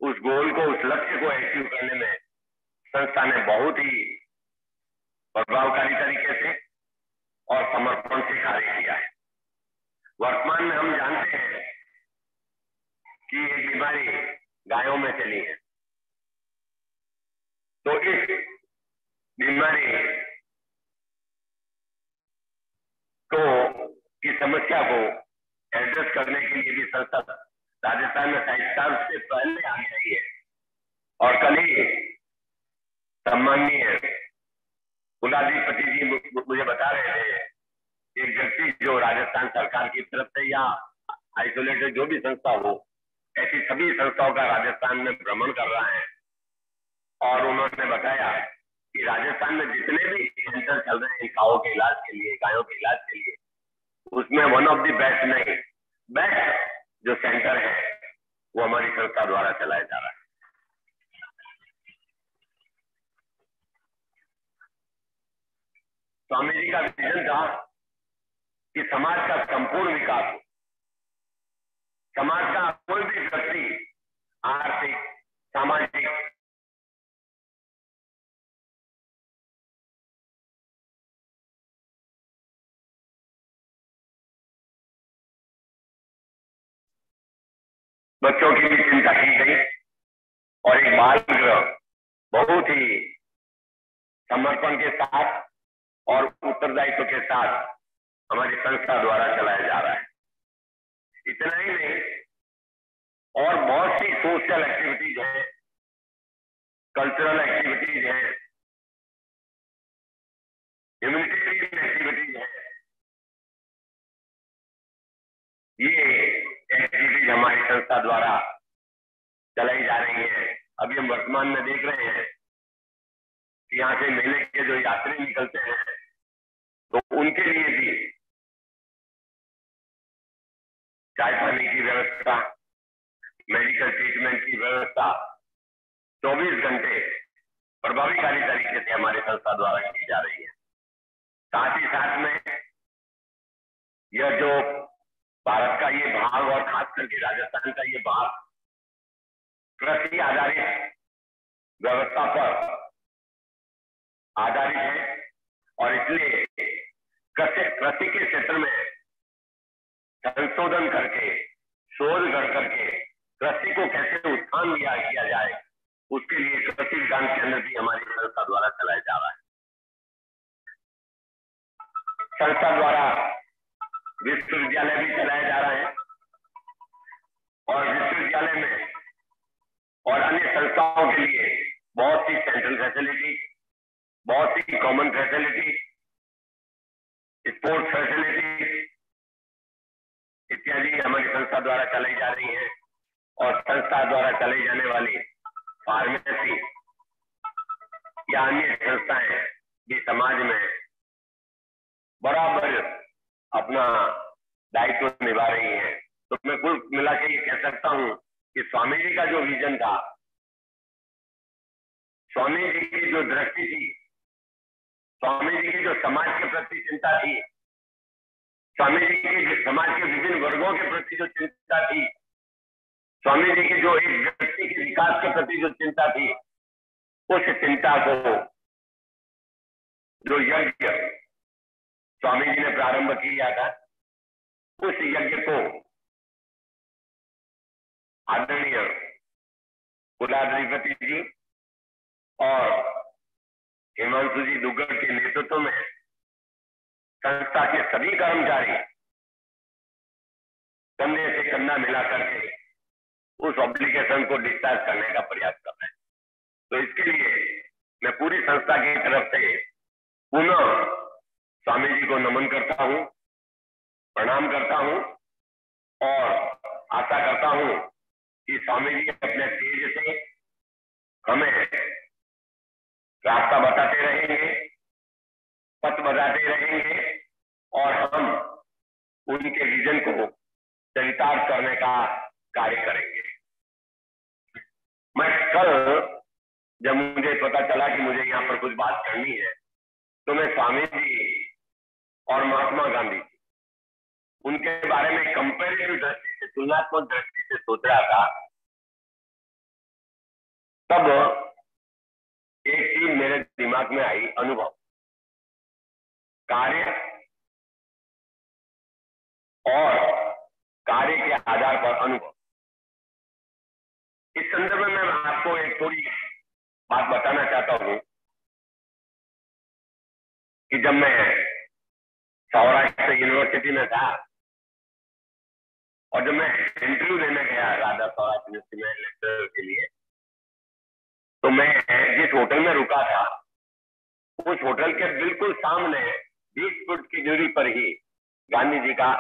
उस गोल को, उस लक्ष्य को अचीव करने में संस्था ने बहुत ही प्रभावकारी तरीके से और समर्पण से कार्य किया है। वर्तमान में हम जानते हैं कि ये बीमारी गायों में चली है। तो इस बीमारी को की समस्या को एड्रेस करने के लिए भी संस्था राजस्थान में साल से पहले आगे आई है। और कल ही सम्माननीय कुलाधिपति जी मुझे बता रहे थे, एक व्यक्ति जो राजस्थान सरकार की तरफ़ से या आइसोलेटेड जो भी संस्था हो, ऐसी सभी संस्थाओं का राजस्थान में भ्रमण कर रहा है। और उन्होंने बताया कि राजस्थान में जितने भी सेंटर चल रहे हैं गायों के इलाज के लिए, गायों के इलाज के लिए, उसमें वन ऑफ़ द बेस्ट नहीं बेस्ट जो सेंटर है, वो हमारी संस्था द्वारा चलाया जा रहा है। स्वामी जी का विजन था कि समाज का संपूर्ण विकास हो, समाज का कोई भी व्यक्ति आर्थिक, सामाजिक बच्चों की भी चिंता की गई और एक बाल गृह बहुत ही समर्पण के साथ और उत्तरदायित्व के साथ हमारी संस्था द्वारा चलाया जा रहा है। इतना ही नहीं, और बहुत सी सोशल एक्टिविटीज़ है कल्चरल एक्टिविटीज़ है एक्टिविटीज़ है। ये एक्टिविटीज़ हमारी संस्था द्वारा चलाई जा रही है। अभी हम वर्तमान में देख रहे हैं कि यहाँ से मेले के जो यात्री निकलते हैं तो उनके लिए भी चाय पानी की व्यवस्था मेडिकल ट्रीटमेंट की व्यवस्था 24 घंटे प्रभावकारी तरीके से हमारे संस्था द्वारा की जा रही है। साथ ही साथ में यह जो भारत का ये भाग और खास करके राजस्थान का ये भाग कृषि आधारित व्यवस्था पर आधारित है और इसलिए कृषि के क्षेत्र में संशोधन करके, शोध कर करके कृषि को कैसे उत्थान दिया, किया जाए, उसके लिए कृषि विज्ञान केंद्र भी हमारी संस्था द्वारा चलाया जा रहा है। संस्था द्वारा विश्वविद्यालय भी चलाया जा रहे हैं। और विश्वविद्यालय में और अन्य संस्थाओं के लिए बहुत सी सेंट्रल फैसिलिटी बहुत सी कॉमन फैसिलिटी स्पोर्ट्स फैसिलिटी इत्यादि हमारी संस्था द्वारा चलाई जा रही है और संस्था द्वारा चलाई जाने वाली फार्मेसी या अन्य संस्थाएँ भी समाज में बराबर अपना दायित्व निभा रही हैं। तो मैं कुल मिला के ये कह सकता हूँ कि स्वामी जी का जो विजन था स्वामी जी की जो दृष्टि थी स्वामी जी की जो समाज के प्रति चिंता थी स्वामी जी की समाज के विभिन्न वर्गों के प्रति जो चिंता थी स्वामी जी की जो एक व्यक्ति के विकास के प्रति जो चिंता थी, उस चिंता को जो यज्ञ स्वामी जी ने प्रारंभ किया था। उस यज्ञ को आदरणीय कुलाधिपति जी और हिमांशु जी दुग्गड़ के नेतृत्व में संस्था के सभी कर्मचारी कंधे से कंधा मिला करके उस ऑब्लिगेशन को डिस्चार्ज करने का प्रयास कर रहे हैं। तो इसके लिए मैं पूरी संस्था की तरफ़ से पुनः स्वामी जी को नमन करता हूँ, प्रणाम करता हूँ और आशा करता हूँ कि स्वामी जी अपने तेज से हमें रास्ता बताते रहेंगे, पथ बताते रहेंगे और हम उनके विजन को चरितार्थ करने का कार्य करेंगे। मैं कल जब मुझे पता चला कि मुझे यहाँ पर कुछ बात करनी है तो मैं स्वामी जी और महात्मा गांधी उनके बारे में कंपेरेटिव दृष्टि से, तुलनात्मक दृष्टि से सोच रहा था। तब एक चीज़ मेरे दिमाग में आई, अनुभव। कार्य और कार्य के आधार पर अनुभव। इस संदर्भ में मैं आपको एक थोड़ी बात बताना चाहता हूँ कि जब मैं सौराष्ट्र यूनिवर्सिटी में था। और जब मैं इंटरव्यू देने गया राधा सौराष्ट्र यूनिवर्सिटी में लेक्चर के लिए तो मैं जिस होटल में रुका था, उस होटल के बिल्कुल सामने 20 फुट की दूरी पर ही गांधी जी का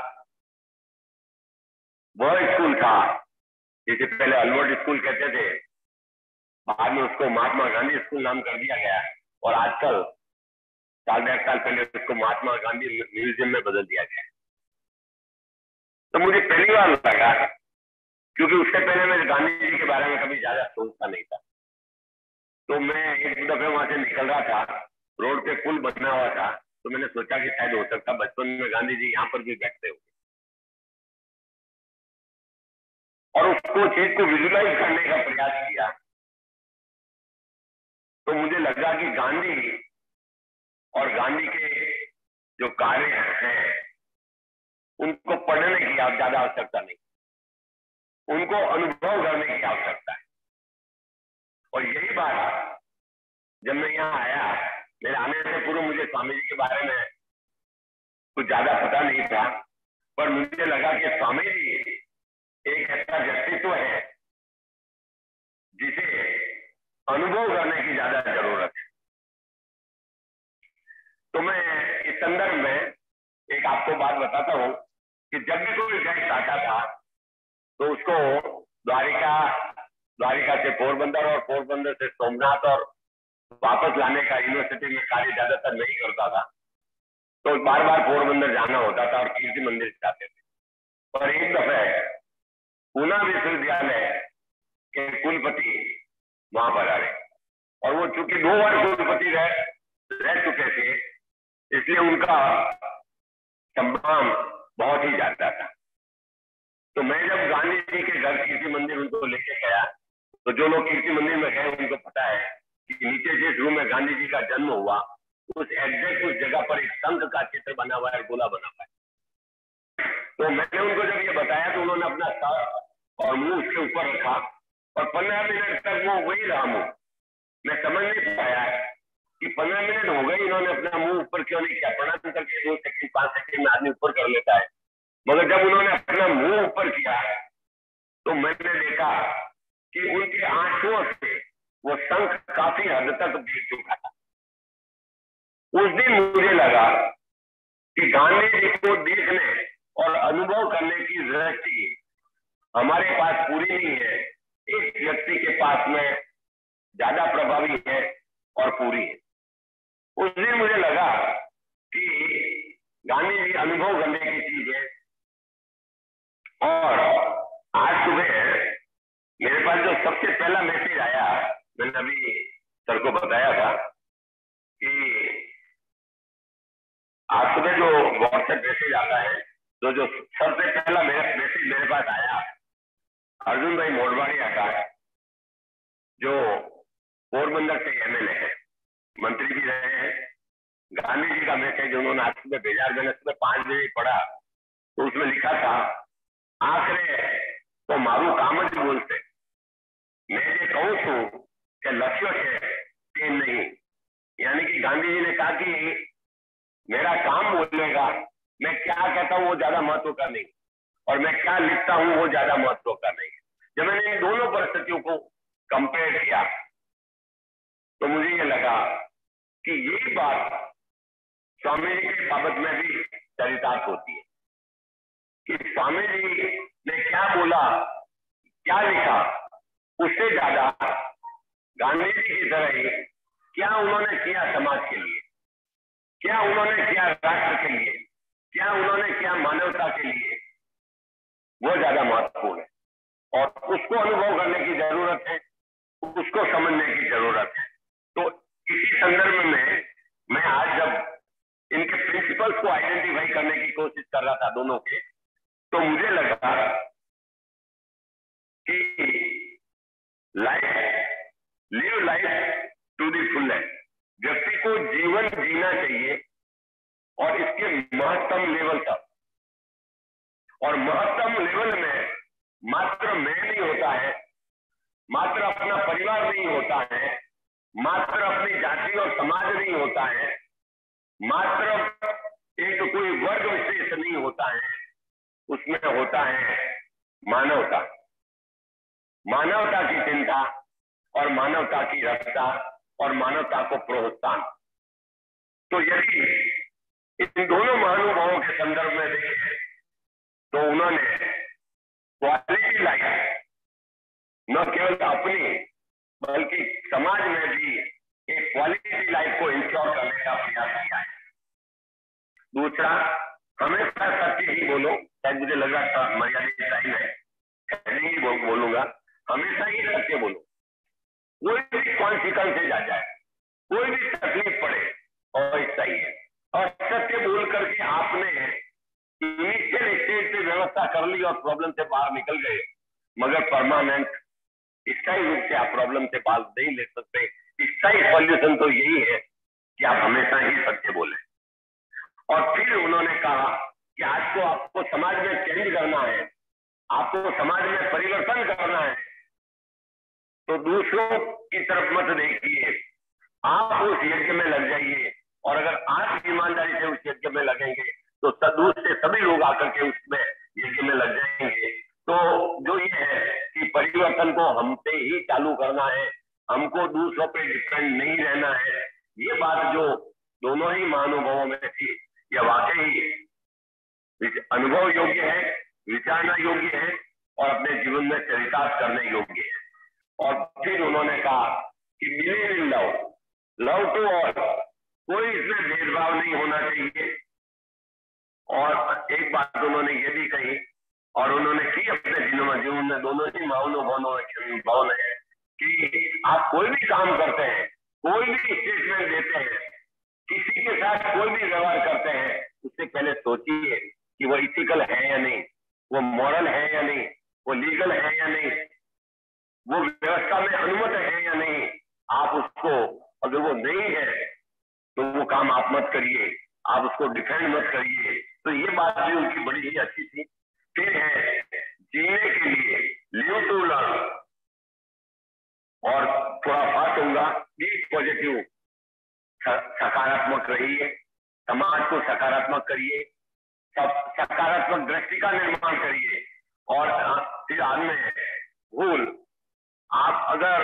वह स्कूल था, जिसे पहले अलवर्ड स्कूल कहते थे। बाद में उसको महात्मा गांधी स्कूल नाम कर दिया गया। और आजकल साल डेढ़ साल पहले उसको महात्मा गांधी म्यूज़ियम में बदल दिया गया। तो मुझे पहली बार लगा, क्योंकि उससे पहले मैं गांधी जी के बारे में कभी ज़्यादा सोचता नहीं था। तो मैं एक दफे वहाँ से निकल रहा था, रोड पे पुल बना हुआ था तो मैंने सोचा कि शायद हो सकता बचपन में गांधी जी यहाँ पर भी बैठते हो और उसको चीज़ को विजुलाइज करने का प्रयास किया तो मुझे लगा कि गांधी और गांधी के जो कार्य हैं, उनको पढ़ने की आप ज़्यादा आवश्यकता नहीं। उनको अनुभव करने की आवश्यकता है। और यही बात, जब मैं यहाँ आया, मेरे आने से पूर्व मुझे स्वामी जी के बारे में कुछ ज़्यादा पता नहीं था, पर मुझे लगा कि स्वामी जी एक ऐसा व्यक्तित्व है, जिसे अनुभव करने की ज़्यादा ज़रूरत है। तो मैं इस संदर्भ में एक आपको बात बताता हूँ कि जब भी कोई गेस्ट आता था तो उसको द्वारिका द्वारिका से पोरबंदर और पोरबंदर से सोमनाथ और वापस लाने का यूनिवर्सिटी में कार्य ज़्यादातर नहीं करता था तो बार बार पोरबंदर जाना होता था और कीर्ति मंदिर जाते थे। और एक दफे पूना विश्वविद्यालय के कुलपति वहाँ पर आ रहे। और वो चूँकि दो बार कुलपति रह रह चुके थे इसलिए उनका सम्मान बहुत ही ज़्यादा था। तो मैं जब गांधी जी के घर कीर्ति मंदिर उनको लेके गया तो जो लोग कीर्ति मंदिर में गए, उनको पता है कि नीचे जिस रूम में गांधी जी का जन्म हुआ, उस एग्जैक्ट उस जगह पर एक संघ का चित्र बना हुआ है गोला बना हुआ है। तो मैंने उनको जब ये बताया तो उन्होंने अपना सर और मुँह उसके ऊपर रखा, और पंद्रह मिनट तक वो वही रहा मुँह। मैं समझ नहीं पाया कि पंद्रह मिनट हो गए, इन्होंने अपना मुँह ऊपर क्यों नहीं किया? प्रणाम करके दो सेकंड पाँच सेकंड में आदमी ऊपर कर लेता है? मगर जब उन्होंने अपना मुँह ऊपर किया तो मैंने देखा कि उनके आंसुओं से वो शंख काफ़ी हद तक बीत चुका था। उस दिन मुझे लगा कि गांधी जी को देखने और अनुभव करने की दृष्टि हमारे पास पूरी नहीं है। इस व्यक्ति के पास में ज़्यादा प्रभावी है और पूरी है। उस दिन मुझे लगा कि गांधी जी अनुभव करने की चीज़ है। और आज सुबह मेरे पास जो सबसे पहला मैसेज आया, मैंने अभी सर को बताया था कि आज सुबह जो व्हाट्सएप मैसेज आता है तो जो सबसे पहला मेरा मैसेज मेरे पास आया, अर्जुन भाई मोडवाड़िया का, जो पोरबंदर से एमएलए है। मंत्री भी रहे हैं। गांधी जी का मैसेज उन्होंने आज सुबह भेजा मैंने सुबह पाँच बजे पढ़ा। तो उसमें लिखा था आखिर तो मारू काम ज बोलते। मैं ये कहूँ छू कि लक्ष्य है? તે नहीं। यानी कि गांधी जी ने कहा कि मेरा काम बोलेगा। मैं क्या कहता हूँ वो ज़्यादा महत्व का नहीं। और मैं क्या लिखता हूँ वो ज़्यादा महत्व का नहीं। जब मैंने इन दोनों परिस्थितियों को कंपेयर किया तो मुझे ये लगा कि ये बात स्वामी जी के बाबत में भी चरितार्थ होती है। कि स्वामी जी ने क्या बोला, क्या लिखा, उससे ज़्यादा गांधी जी की तरह ही क्या उन्होंने किया समाज के लिए? क्या उन्होंने किया राष्ट्र के लिए? क्या उन्होंने किया मानवता के लिए? वो ज़्यादा महत्वपूर्ण है। और उसको अनुभव करने की ज़रूरत है, उसको समझने की ज़रूरत है। तो इसी संदर्भ में मैं आज जब इनके प्रिंसिपल्स को आइडेंटिफाई करने की कोशिश कर रहा था दोनों के तो मुझे लगा कि life live life to the fullest व्यक्ति को जीवन जीना चाहिए और इसके महत्तम लेवल तक। और महत्तम लेवल में मात्र मैं नहीं होता है, मात्र अपना परिवार नहीं होता है मात्र अपनी जाति और समाज नहीं होता है। मात्र एक कोई वर्ग विशेष नहीं होता है। उसमें होता है मानवता। मानवता की चिंता और मानवता की रक्षा और मानवता को प्रोत्साहन। तो यदि इन दोनों महानुभावों के संदर्भ में देखें तो उन्होंने क्वालिटी लाइफ न केवल अपनी बल्कि समाज में भी एक क्वालिटी लाइफ को इंश्योर करने का प्रयास किया है। दूसरा, हमेशा सत्य ही बोलो, शायद मुझे लग रहा था मर्यादित टाइम है नहीं बोलूँगा, हमेशा ही सत्य बोलो। कोई भी कॉन्सिक्वेंसेज आ जाए, कोई भी तकलीफ़ पड़े, और ऐसा ही। है और सत्य बोल करके आपने इनिशियल स्टेज पे व्यवस्था कर ली और प्रॉब्लम से बाहर निकल गए, मगर परमानेंट स्थायी रूप से आप प्रॉब्लम से बाहर नहीं ले सकते। स्थायी सॉल्यूशन तो यही है कि आप हमेशा ही सत्य बोले। और फिर उन्होंने कहा कि आज को आपको समाज में चेंज करना है। आपको समाज में परिवर्तन करना है। तो दूसरों की तरफ़ मत देखिए। आप उस यज्ञ में लग जाइए। और अगर आप ईमानदारी से उस यज्ञ में लगेंगे तो सदूर से सभी लोग आकर के उसमें यज्ञ में लग जाएँगे। तो जो ये है कि परिवर्तन को हमसे ही चालू करना है, हमको दूसरों पे डिपेंड नहीं रहना है, ये बात जो दोनों ही महानुभवों में थी यह वाकई अनुभव योग्य है विचारना योग्य है, और अपने जीवन में चरितार्थ करने योग्य है। और फिर उन्होंने कहा कि believe in love love to all कोई इसमें भेदभाव नहीं होना चाहिए। और एक बात उन्होंने ये भी कही और उन्होंने की अपने जीवन में जीवन में दोनों ही माउनो भावनों है कि आप कोई भी काम करते हैं, कोई भी स्टेटमेंट देते हैं, किसी के साथ कोई भी व्यवहार करते हैं, उससे पहले सोचिए कि वो इथिकल है या नहीं, वो मॉरल है या नहीं, वो लीगल है या नहीं, वो व्यवस्था में अनुमत है या नहीं, आप उसको अगर वो नहीं है तो वो काम आप मत करिए, आप उसको डिफेंड मत करिए। तो ये बात भी उनकी बड़ी ही अच्छी थी। फिर है जीने के लिए लिव टू लर्न और थोड़ा फास्ट होगा बी पॉजिटिव सकारात्मक रहिए समाज को सकारात्मक करिए। सकारात्मक दृष्टि का निर्माण करिए। और फिर में भूल, आप अगर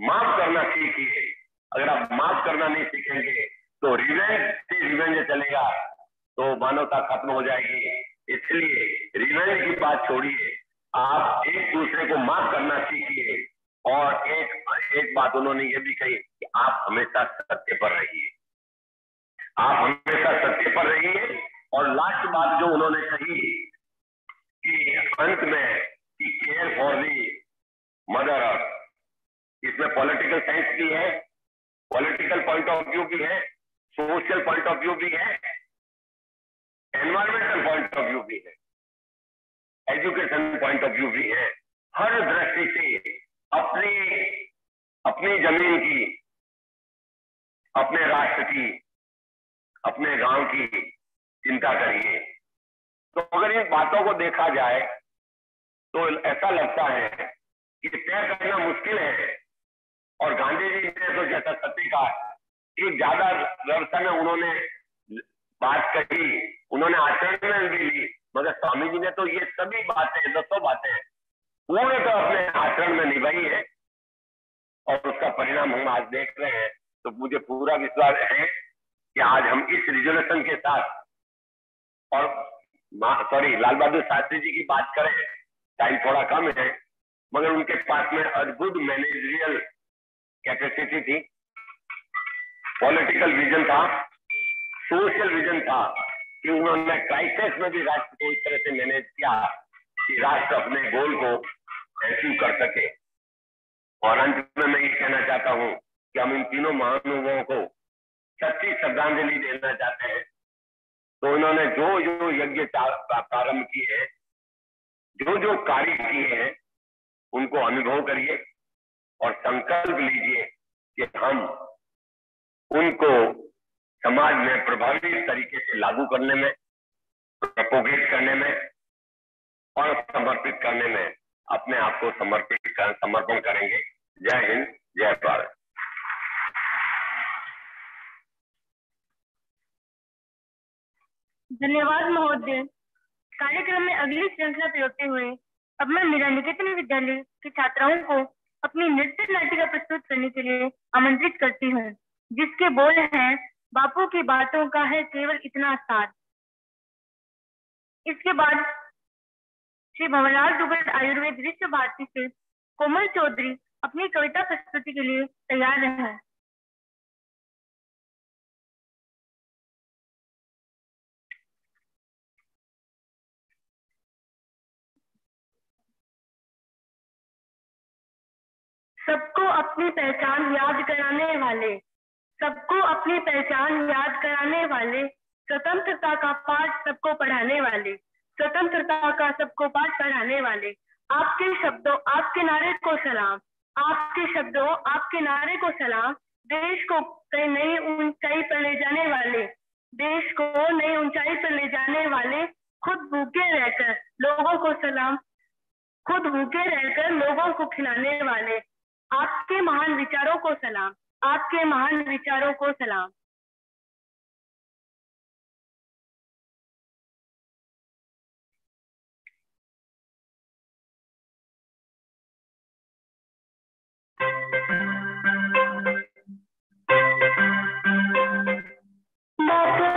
माफ़ करना सीखिए, अगर आप माफ़ करना नहीं सीखेंगे तो रिवेंज से रिवेंज चलेगा। तो मानवता खत्म हो जाएगी। इसलिए रिवेंज की बात छोड़िए। आप एक दूसरे को माफ़ करना सीखिए। और एक एक बात उन्होंने ये भी कही कि आप हमेशा सत्य पर रहिए। आप हमेशा सत्य पर रहिए। और लास्ट बात जो उन्होंने कही कि अंत में कि care for the mother earth इसमें पॉलिटिकल साइंस भी है पॉलिटिकल पॉइंट ऑफ़ व्यू भी है सोशल पॉइंट ऑफ़ व्यू भी है। एनवायरमेंटल पॉइंट ऑफ़ व्यू भी है। एजुकेशन पॉइंट ऑफ़ व्यू भी है। हर दृष्टि से अपनी अपनी ज़मीन की, अपने राष्ट्र की, अपने गाँव की चिंता करिए। तो अगर इन बातों को देखा जाए तो ऐसा लगता है कि तय करना मुश्किल है। और गांधी जी ने तो जैसा सत्य का एक ज़्यादा व्यवस्था में उन्होंने बात कही उन्होंने में भी ली। मगर स्वामी जी ने तो ये सभी बातें दसों बातें पूर्ण तो अपने आचरण में निभाई है। और उसका परिणाम हम आज देख रहे हैं। तो मुझे पूरा विश्वास है कि आज हम इस रिजोल्यूशन के साथ और सॉरी लाल बहादुर शास्त्री जी की बात करें टाइम थोड़ा कम है, मगर उनके पास में अद्भुत मैनेजरियल कैपेसिटी थी। पॉलिटिकल विजन था सोशल विजन था। कि उन्होंने क्राइसिस में भी राष्ट्र को इस तरह से मैनेज किया कि राष्ट्र अपने गोल को अचीव कर सके। और अंत में मैं ये कहना चाहता हूँ कि हम इन तीनों महानुभवों को सच्ची श्रद्धांजलि देना चाहते हैं। तो उन्होंने जो जो यज्ञ प्रारंभ किए हैं, जो जो कार्य किए हैं, उनको अनुभव करिए और संकल्प लीजिए कि हम उनको समाज में प्रभावी तरीके से लागू करने में प्रपोगेट करने में और समर्पित करने में अपने आप को समर्पित कर, समर्पण करेंगे। जय हिंद जय भारत। धन्यवाद महोदय। कार्यक्रम में अगली श्रृंखला पे होते हुए अब मैं मेरा निकेतन विद्यालय की छात्राओं को अपनी नृत्य नाटिका प्रस्तुत करने के लिए आमंत्रित करती हूँ जिसके बोल हैं बापू की बातों का है केवल इतना साथ इसके बाद श्री भवनलाल दुबे आयुर्वेद विश्व भारती से कोमल चौधरी अपनी कविता प्रस्तुति के लिए तैयार हैं। सबको अपनी पहचान याद कराने वाले सबको अपनी पहचान याद कराने वाले, स्वतंत्रता का पाठ सबको पढ़ाने वाले, स्वतंत्रता का सबको पाठ पढ़ाने वाले। आपके शब्दों, आपके नारे को सलाम, आपके शब्दों, आपके नारे को सलाम, देश को कई नई ऊंचाई पर ले जाने वाले, देश को नई ऊंचाई पर ले जाने वाले, खुद भूखे रहकर लोगों को सलाम, खुद भूखे रहकर लोगों को खिलाने वाले, आपके महान विचारों को सलाम। आपके महान विचारों को सलाम। बातों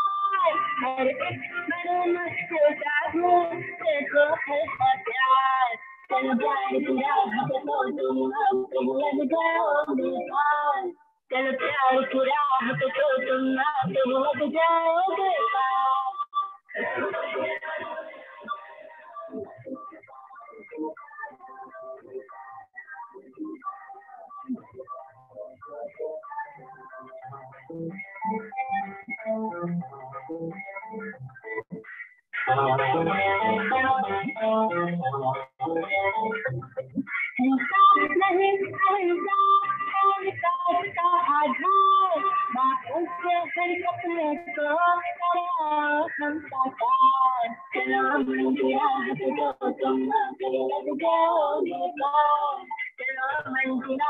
हर एक बड़े मुश्किल का देखो है प्यार चल जाए तेरा तो तुम अब लग जाओगे पार चल प्यार की राह तो तुम अब लग जाओगे नहीं का आधार बापू के चलो मंजिला मंजिला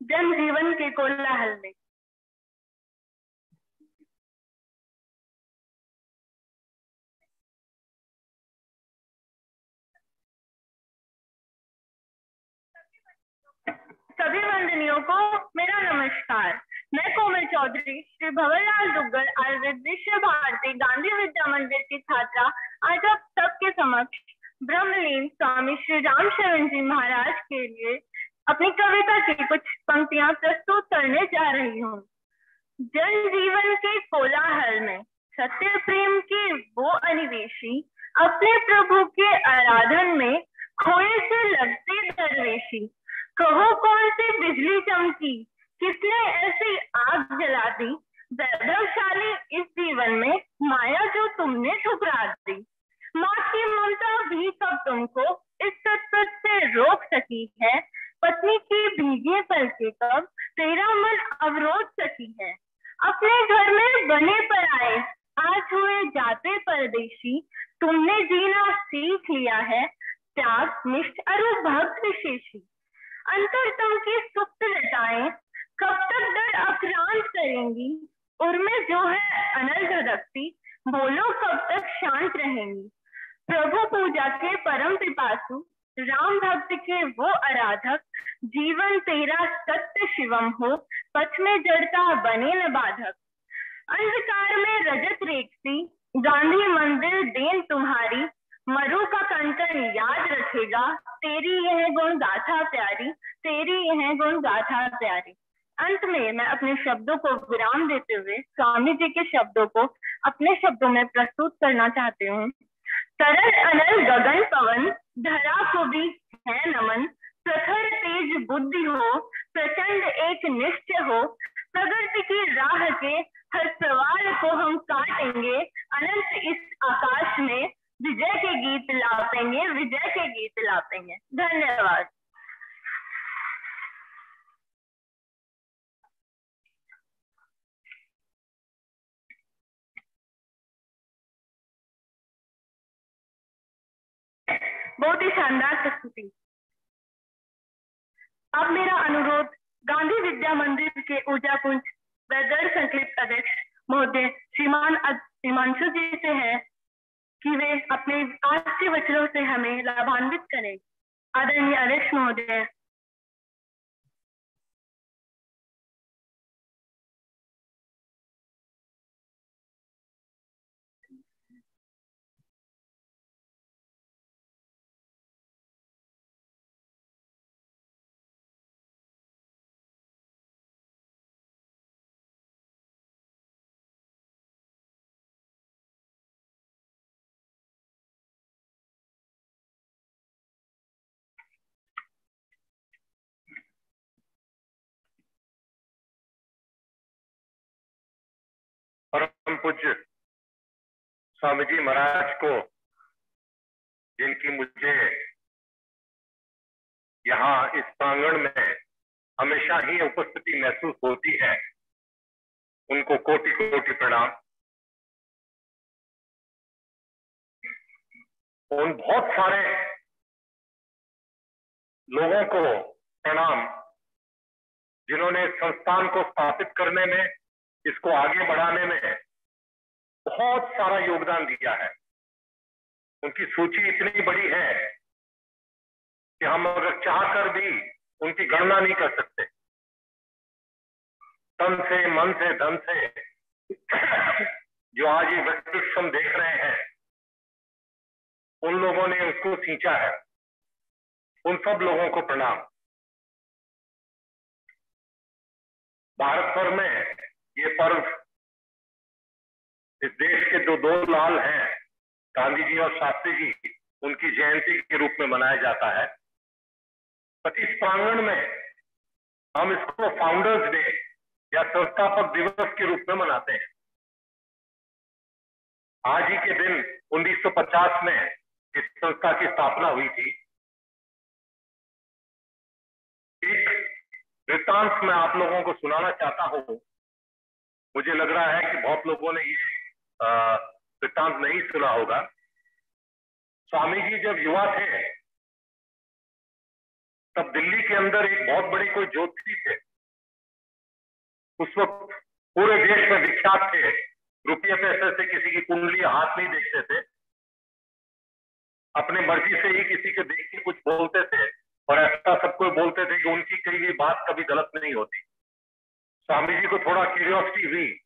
जन जीवन के कोलाहल में। सभी वंदनियों को मेरा नमस्कार। मैं कोमल चौधरी, श्री भंवरलाल दुग्गल, आयुर्वेद विश्व भारती, गांधी विद्या मंदिर की छात्रा, आज आप सबके समक्ष ब्रह्मलीन स्वामी श्री राम शरण जी महाराज के लिए अपनी कविता की कुछ पंक्तियाँ प्रस्तुत करने जा रही हूँ। जन जीवन के कोलाहल में सत्य प्रेम के वो अनिवेशी अपने प्रभु के आराधन में खोए से लगते दरवेशी। कहो कौन सी बिजली चमकी, किसने ऐसी आग जला दी? वैभवशाली इस जीवन में माया जो तुमने ठुकरा दी। माँ की ममता भी कब तुमको इस सतपथ से रोक सकी है पत्नी की भीगे पल के कब? तेरा मन अवरोध सकी है। अपने घर में बने पर आए, आज हुए जाते परदेशी, तुमने जीना सीख लिया है, त्याग निष्ठ अरु भक्त विशेषी अंतरतम की सुप्त लताएँ, कब तक डर आक्रांत करेंगी? उर्मे जो है अनल धड़कती, बोलो कब तक शांत रहेंगी। प्रभु पूजा के परम पिपासु राम भक्त के वो आराधक, जीवन तेरा सत्य शिवम हो, पथ में जड़ता बने न बाधक। अंधकार में रजत रेखती, गांधी मंदिर देन तुम्हारी, मरु का कंकन याद रखेगा, तेरी यह गुण गाथा प्यारी, तेरी यह गुण गाथा प्यारी। अंत में मैं अपने शब्दों को विराम देते हुए, स्वामी जी के शब्दों को अपने शब्दों में प्रस्तुत करना चाहती हूँ। तरल अनल गगन पवन, धरा को भी है नमन। प्रखर तेज बुद्धि हो, प्रचंड एक निश्चय हो। प्रगति की राह के हर सवाल को हम काटेंगे। अनंत इस आकाश में विजय के गीत लापेंगे, विजय के गीत लापेंगे। धन्यवाद। बहुत ही शानदार प्रस्तुति। अब मेरा अनुरोध, गांधी विद्या मंदिर के ऊर्जा कुंज व गैर संकलित अध्यक्ष महोदय श्रीमान हिमांशु जी से है कि वे अपने आज के वचनों से हमें लाभान्वित करें। आदरणीय अध्यक्ष महोदय पूज्य स्वामी जी महाराज को, जिनकी मुझे यहाँ इस प्रांगण में हमेशा ही उपस्थिति महसूस होती है, उनको कोटि कोटि प्रणाम। उन बहुत सारे लोगों को प्रणाम, जिन्होंने संस्थान को स्थापित करने में, इसको आगे बढ़ाने में बहुत सारा योगदान दिया है। उनकी सूची इतनी बड़ी है कि हम अगर चाहकर भी उनकी गणना नहीं कर सकते। तन से, मन से, धन से जो आज ये व्यक्तित्व हम देख रहे हैं, उन लोगों ने उसको सींचा है। उन सब लोगों को प्रणाम। भारत भर में ये पर्व इस देश के जो दो लाल हैं, गांधी जी और शास्त्री जी, उनकी जयंती के रूप में मनाया जाता है। इस प्रांगण में हम इसको फाउंडर्स डे या संस्थापक दिवस के रूप में मनाते हैं। आज ही के दिन 1950 में इस संस्था की स्थापना हुई थी। एक वृत्तांत मैं आप लोगों को सुनाना चाहता हूँ। मुझे लग रहा है कि बहुत लोगों ने ये वृत्तांत नहीं सुना होगा। स्वामी जी जब युवा थे, तब दिल्ली के अंदर एक बहुत बड़े कोई ज्योतिषी थे। उस वक्त पूरे देश में विख्यात थे। रुपये पैसे से किसी की कुंडली हाथ नहीं देखते थे। अपने मर्ज़ी से ही किसी के देख के कुछ बोलते थे और ऐसा सबको बोलते थे कि उनकी कही हुई बात कभी गलत नहीं होती। स्वामी जी को थोड़ा क्यूरियोसिटी हुई।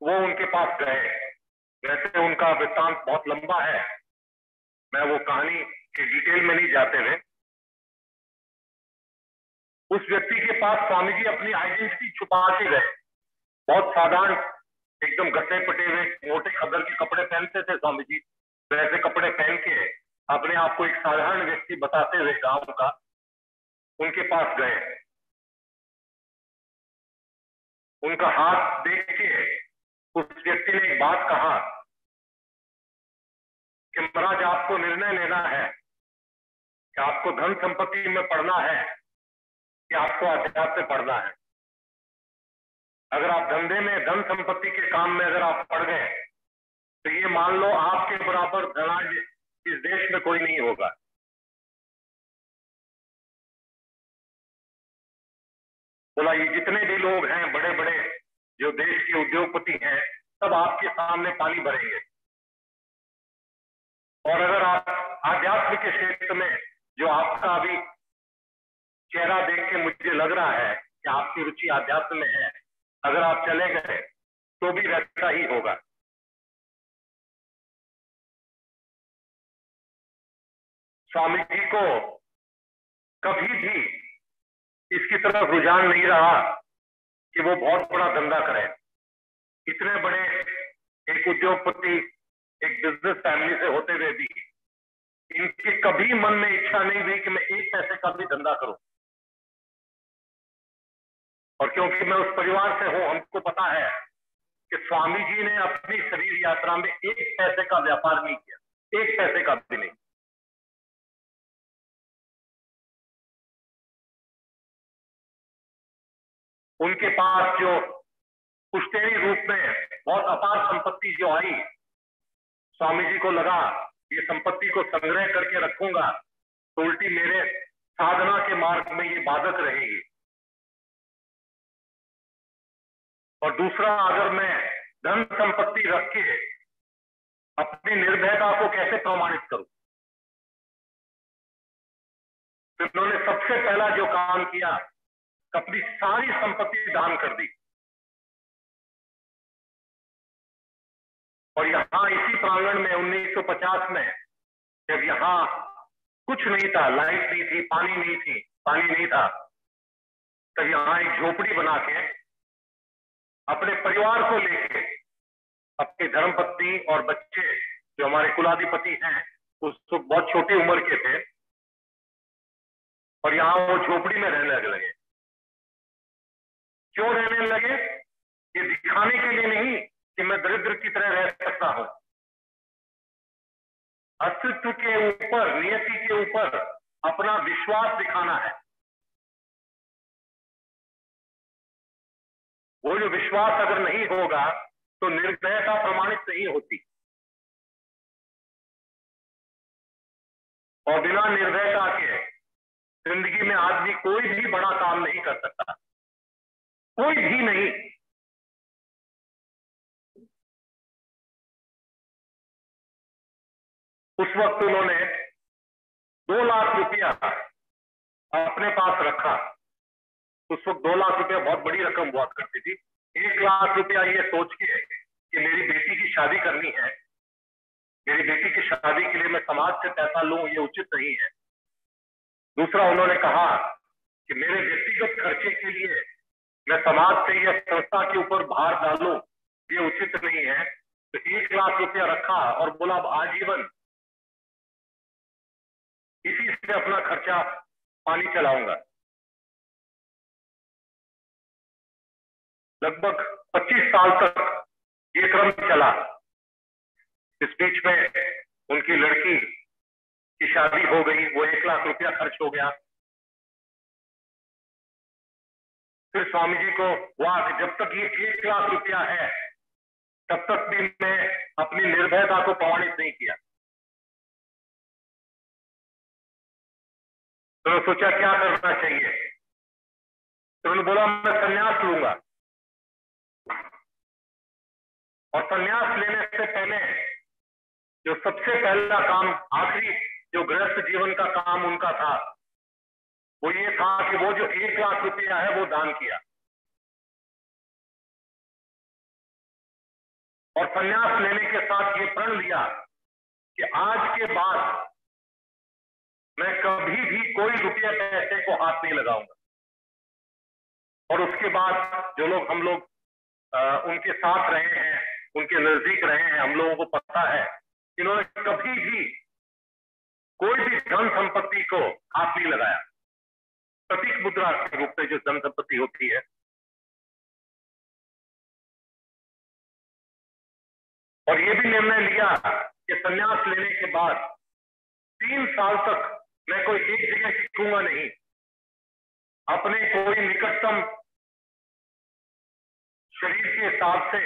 वो उनके पास गए। वैसे उनका वृत्तांत बहुत लंबा है, मैं वो कहानी के डिटेल में नहीं जाते हुए। उस व्यक्ति के पास स्वामी जी अपनी आइडेंटिटी छुपा के गए। बहुत साधारण, एकदम गट्टे पटे हुए, मोटे खदर के कपड़े पहनते थे स्वामी जी वैसे कपड़े पहन के अपने आप को एक साधारण व्यक्ति बताते हुए गाँव का उनके पास गए। उनका हाथ देख के उस व्यक्ति ने एक बात कहा कि महाराज, आपको निर्णय लेना है कि आपको धन संपत्ति में पढ़ना है कि आपको अध्यात्म में पढ़ना है। अगर आप धंधे में धन संपत्ति के काम में अगर आप पढ़ गए तो ये मान लो आपके बराबर धनाज इस देश में कोई नहीं होगा। बोला, ये जितने भी लोग हैं बड़े बड़े जो देश के उद्योगपति हैं, सब आपके सामने पानी भरेंगे और अगर आप आध्यात्म के क्षेत्र में, जो आपका अभी चेहरा देख के मुझे लग रहा है कि आपकी रुचि आध्यात्म में है, अगर आप चले गए तो भी वैसा ही होगा। स्वामी जी को कभी भी इसकी तरफ़ रुझान नहीं रहा। कि वो बहुत बड़ा धंधा करें। इतने बड़े एक उद्योगपति, एक बिज़नेस फैमिली से होते हुए भी, इनके कभी मन में इच्छा नहीं हुई कि मैं एक पैसे का भी धंधा करूँ। और क्योंकि मैं उस परिवार से हूँ, हमको पता है कि स्वामी जी ने अपनी शरीर यात्रा में एक पैसे का व्यापार नहीं किया, एक पैसे का भी नहीं। उनके पास जो पुष्टेरी रूप में बहुत अपार संपत्ति जो आई स्वामी जी को लगा, ये संपत्ति को संग्रह करके रखूँगा तो उल्टी मेरे साधना के मार्ग में ये बाधक रहेगी। और दूसरा, अगर मैं धन संपत्ति रख के अपनी निर्भयता को कैसे प्रमाणित करूँ? तो उन्होंने सबसे पहला जो काम किया अपनी सारी संपत्ति दान कर दी। और यहाँ इसी प्रांगण में 1950 में जब यहाँ कुछ नहीं था, लाइट नहीं थी, पानी नहीं थी, पानी नहीं था तब यहाँ एक झोपड़ी बना के अपने परिवार को लेके अपनी धर्मपत्नी और बच्चे जो हमारे कुलाधिपति हैं, उस तो बहुत छोटी उम्र के थे, और यहाँ वो झोपड़ी में रहने लगे। क्यों रहने लगे? ये दिखाने के लिए नहीं कि मैं दरिद्र की तरह रह सकता हूँ। अस्तित्व के ऊपर, नियति के ऊपर अपना विश्वास दिखाना है। वो जो विश्वास अगर नहीं होगा तो निर्दयता प्रमाणित नहीं होती। और बिना निर्दयता के ज़िंदगी में आदमी कोई भी बड़ा काम नहीं कर सकता। कोई भी नहीं। उस वक्त उन्होंने दो लाख रुपया अपने पास रखा। उस वक्त दो लाख रुपया बहुत बड़ी रकम हुआ करती थी। एक लाख रुपया ये सोच के कि मेरी बेटी की शादी करनी है। मेरी बेटी की शादी के लिए मैं समाज से पैसा लू, ये उचित नहीं है। दूसरा उन्होंने कहा कि मेरे व्यक्तिगत खर्चे के लिए मैं समाज से या संस्था के ऊपर भार डालू, ये उचित नहीं है। तो एक लाख रुपया रखा और बोला आजीवन। इसी से अपना खर्चा पानी चलाऊँगा। लगभग 25 साल तक ये क्रम चला। इस बीच में उनकी लड़की की शादी हो गई, वो एक लाख रुपया खर्च हो गया। फिर स्वामी जी को कि जब तक ये एक लाख रुपया है, तब तक भी मैं अपनी निर्भयता को प्रमाणित नहीं किया। तो सोचा, क्या करना चाहिए? तो उन्होंने बोला, मैं संन्यास लूँगा। और संन्यास लेने से पहले जो सबसे पहला काम, आखिरी जो गृहस्थ जीवन का काम उनका था वो ये था कि वो जो एक लाख रुपया है वो दान किया। और संन्यास लेने के साथ ये प्रण लिया कि आज के बाद मैं कभी भी कोई रुपया पैसे को हाथ नहीं लगाऊँगा। और उसके बाद जो लोग हम लोग आ, उनके साथ रहे हैं उनके नज़दीक रहे हैं हम लोगों को पता है इन्होंने कभी भी कोई भी धन संपत्ति को हाथ नहीं लगाया। प्रतीक मुद्रा के रूप में जो धन संपत्ति होती है। और ये भी निर्णय लिया कि संन्यास लेने के बाद तीन साल तक मैं कोई एक जगह टिकूँगा नहीं। अपने कोई निकटतम शरीर के हिसाब से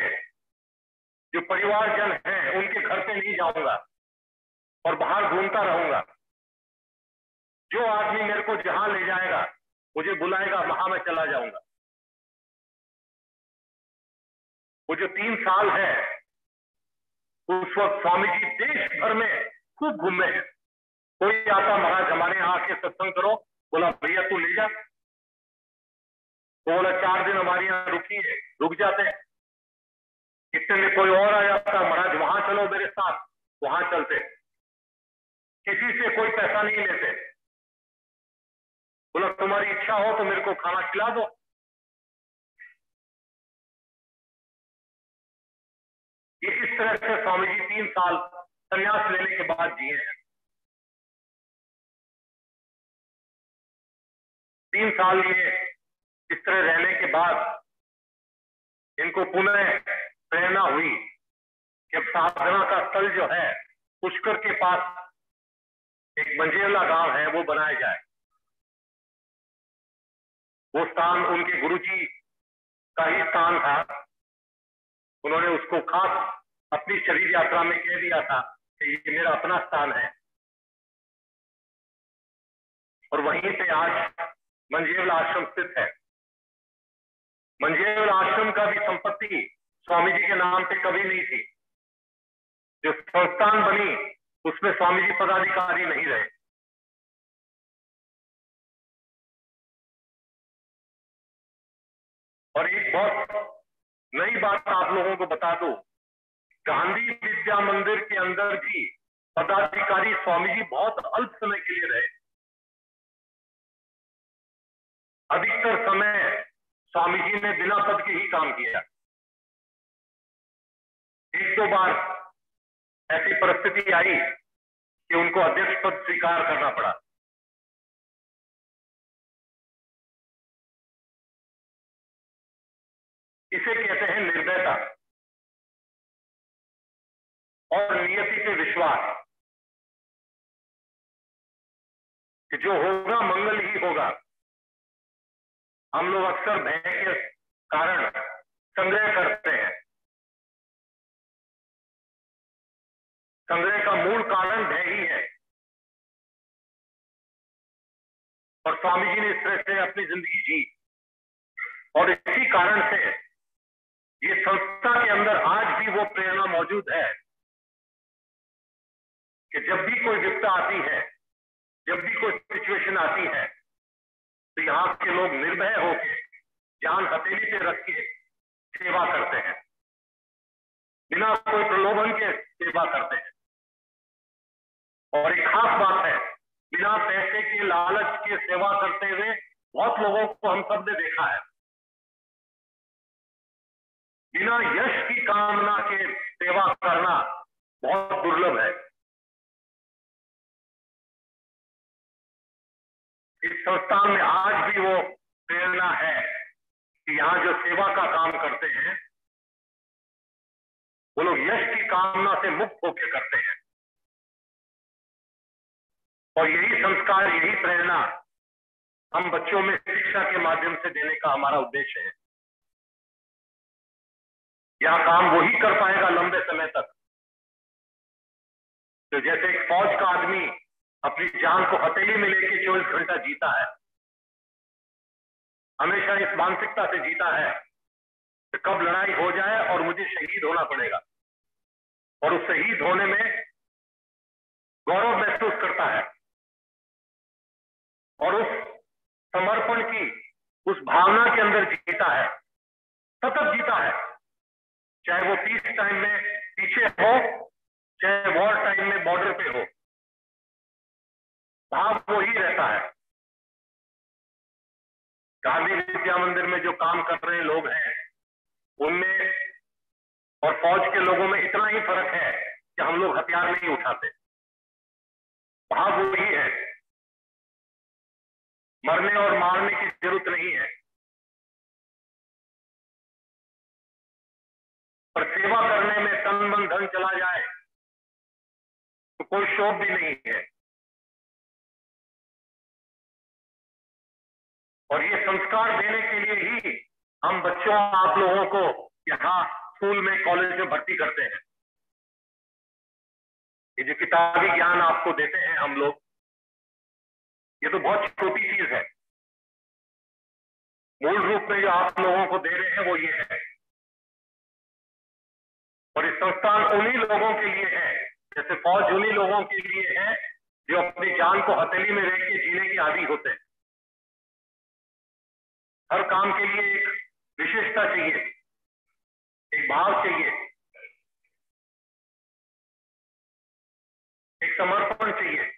जो परिवारजन हैं, उनके घर पे नहीं जाऊँगा और बाहर घूमता रहूँगा। जो आदमी मेरे को जहाँ ले जाएगा मुझे बुलाएगा, वहाँ मैं चला जाऊँगा। वो जो तीन साल है, उस वक्त स्वामी जी देश भर में खूब घूमे हैं। कोई आता, महाराज, हमारे यहाँ आके सत्संग करो। बोला, भैया, तू ले जा। तो बोला, चार दिन हमारे यहाँ है रुक जाते हैं। इतने में कोई और आ जाता, महाराज, वहाँ चलो मेरे साथ, वहाँ चलते किसी से कोई पैसा नहीं लेते। बोला, तुम्हारी इच्छा हो तो मेरे को खाना खिला दो। ये इस तरह से स्वामी जी तीन साल संन्यास लेने के बाद जिए हैं। तीन साल ये इस तरह रहने के बाद इनको पुनः प्रेरणा हुई कि अब साधना का स्थल जो है, पुष्कर के पास एक मंजेला गाँव है, वो बनाया जाए। वो स्थान उनके गुरुजी का ही स्थान था। उन्होंने उसको खास अपनी शरीर यात्रा में कह दिया था कि ये मेरा अपना स्थान है। और वहीं से आज मंजेवल आश्रम स्थित है। मंजेवल आश्रम का भी संपत्ति स्वामी जी के नाम पे कभी नहीं थी। जो संस्थान बनी, उसमें स्वामी जी पदाधिकारी नहीं रहे। और एक बहुत नई बात आप लोगों को बता दो। गांधी विद्या मंदिर के अंदर भी पदाधिकारी स्वामी जी बहुत अल्प समय के लिए रहे। अधिकतर समय स्वामी जी ने बिना पद के ही काम किया। एक दो बार ऐसी परिस्थिति आई कि उनको अध्यक्ष पद स्वीकार करना पड़ा। इसे कहते हैं निर्दयता। और नियति पे विश्वास। कि जो होगा, मंगल ही होगा। हम लोग अक्सर भय के कारण संग्रह करते हैं। संग्रह का मूल कारण भय ही है। और स्वामी जी ने इस तरह से अपनी ज़िंदगी जी। और इसी कारण से ये संस्था के अंदर आज भी वो प्रेरणा मौजूद है कि जब भी कोई विपदा आती है, जब भी कोई सिचुएशन आती है तो यहाँ के लोग निर्भय होकर जान हथेली पे रख के सेवा करते हैं। बिना कोई प्रलोभन के सेवा करते हैं। और एक खास बात है, बिना पैसे के, लालच के सेवा करते हुए बहुत लोगों को हम सबने देखा है। बिना यश की कामना के सेवा करना बहुत दुर्लभ है। इस संस्थान में आज भी वो प्रेरणा है कि यहाँ जो सेवा का काम करते हैं, वो लोग यश की कामना से मुक्त होकर करते हैं। और यही संस्कार, यही प्रेरणा हम बच्चों में शिक्षा के माध्यम से देने का हमारा उद्देश्य है। यह काम वही कर पाएगा लंबे समय तक। तो जैसे एक फौज का आदमी अपनी जान को हथेली में लेके चौबीस घंटा जीता है, हमेशा इस मानसिकता से जीता है कि कब लड़ाई हो जाए और मुझे शहीद होना पड़ेगा। और उस शहीद होने में गौरव महसूस करता है और उस समर्पण की, उस भावना के अंदर जीता है, सतत जीता है। चाहे वो पीस टाइम में पीछे हो, चाहे वॉर टाइम में बॉर्डर पे हो, भाव वो ही रहता है। गांधी विद्या मंदिर में जो काम कर रहे लोग हैं, उनमें और फौज के लोगों में इतना ही फ़र्क है कि हम लोग हथियार नहीं उठाते। भाव वही है। मरने और मारने की ज़रूरत नहीं है। पर सेवा करने में तन मन धन चला जाए तो कोई शोभ भी नहीं है। और ये संस्कार देने के लिए ही हम बच्चों, आप लोगों को यहाँ स्कूल में, कॉलेज में भर्ती करते हैं। ये जो किताबी ज्ञान आपको देते हैं हम लोग, ये तो बहुत छोटी चीज़ है। मूल रूप में जो आप लोगों को दे रहे हैं वो ये है। और ये संस्थान उन्हीं लोगों के लिए है, जैसे फौज उन्हीं लोगों के लिए है, जो अपनी जान को हथेली में रह के जीने की आदि होते हैं। हर काम के लिए एक विशेषता चाहिए, एक भाव चाहिए, एक समर्पण चाहिए।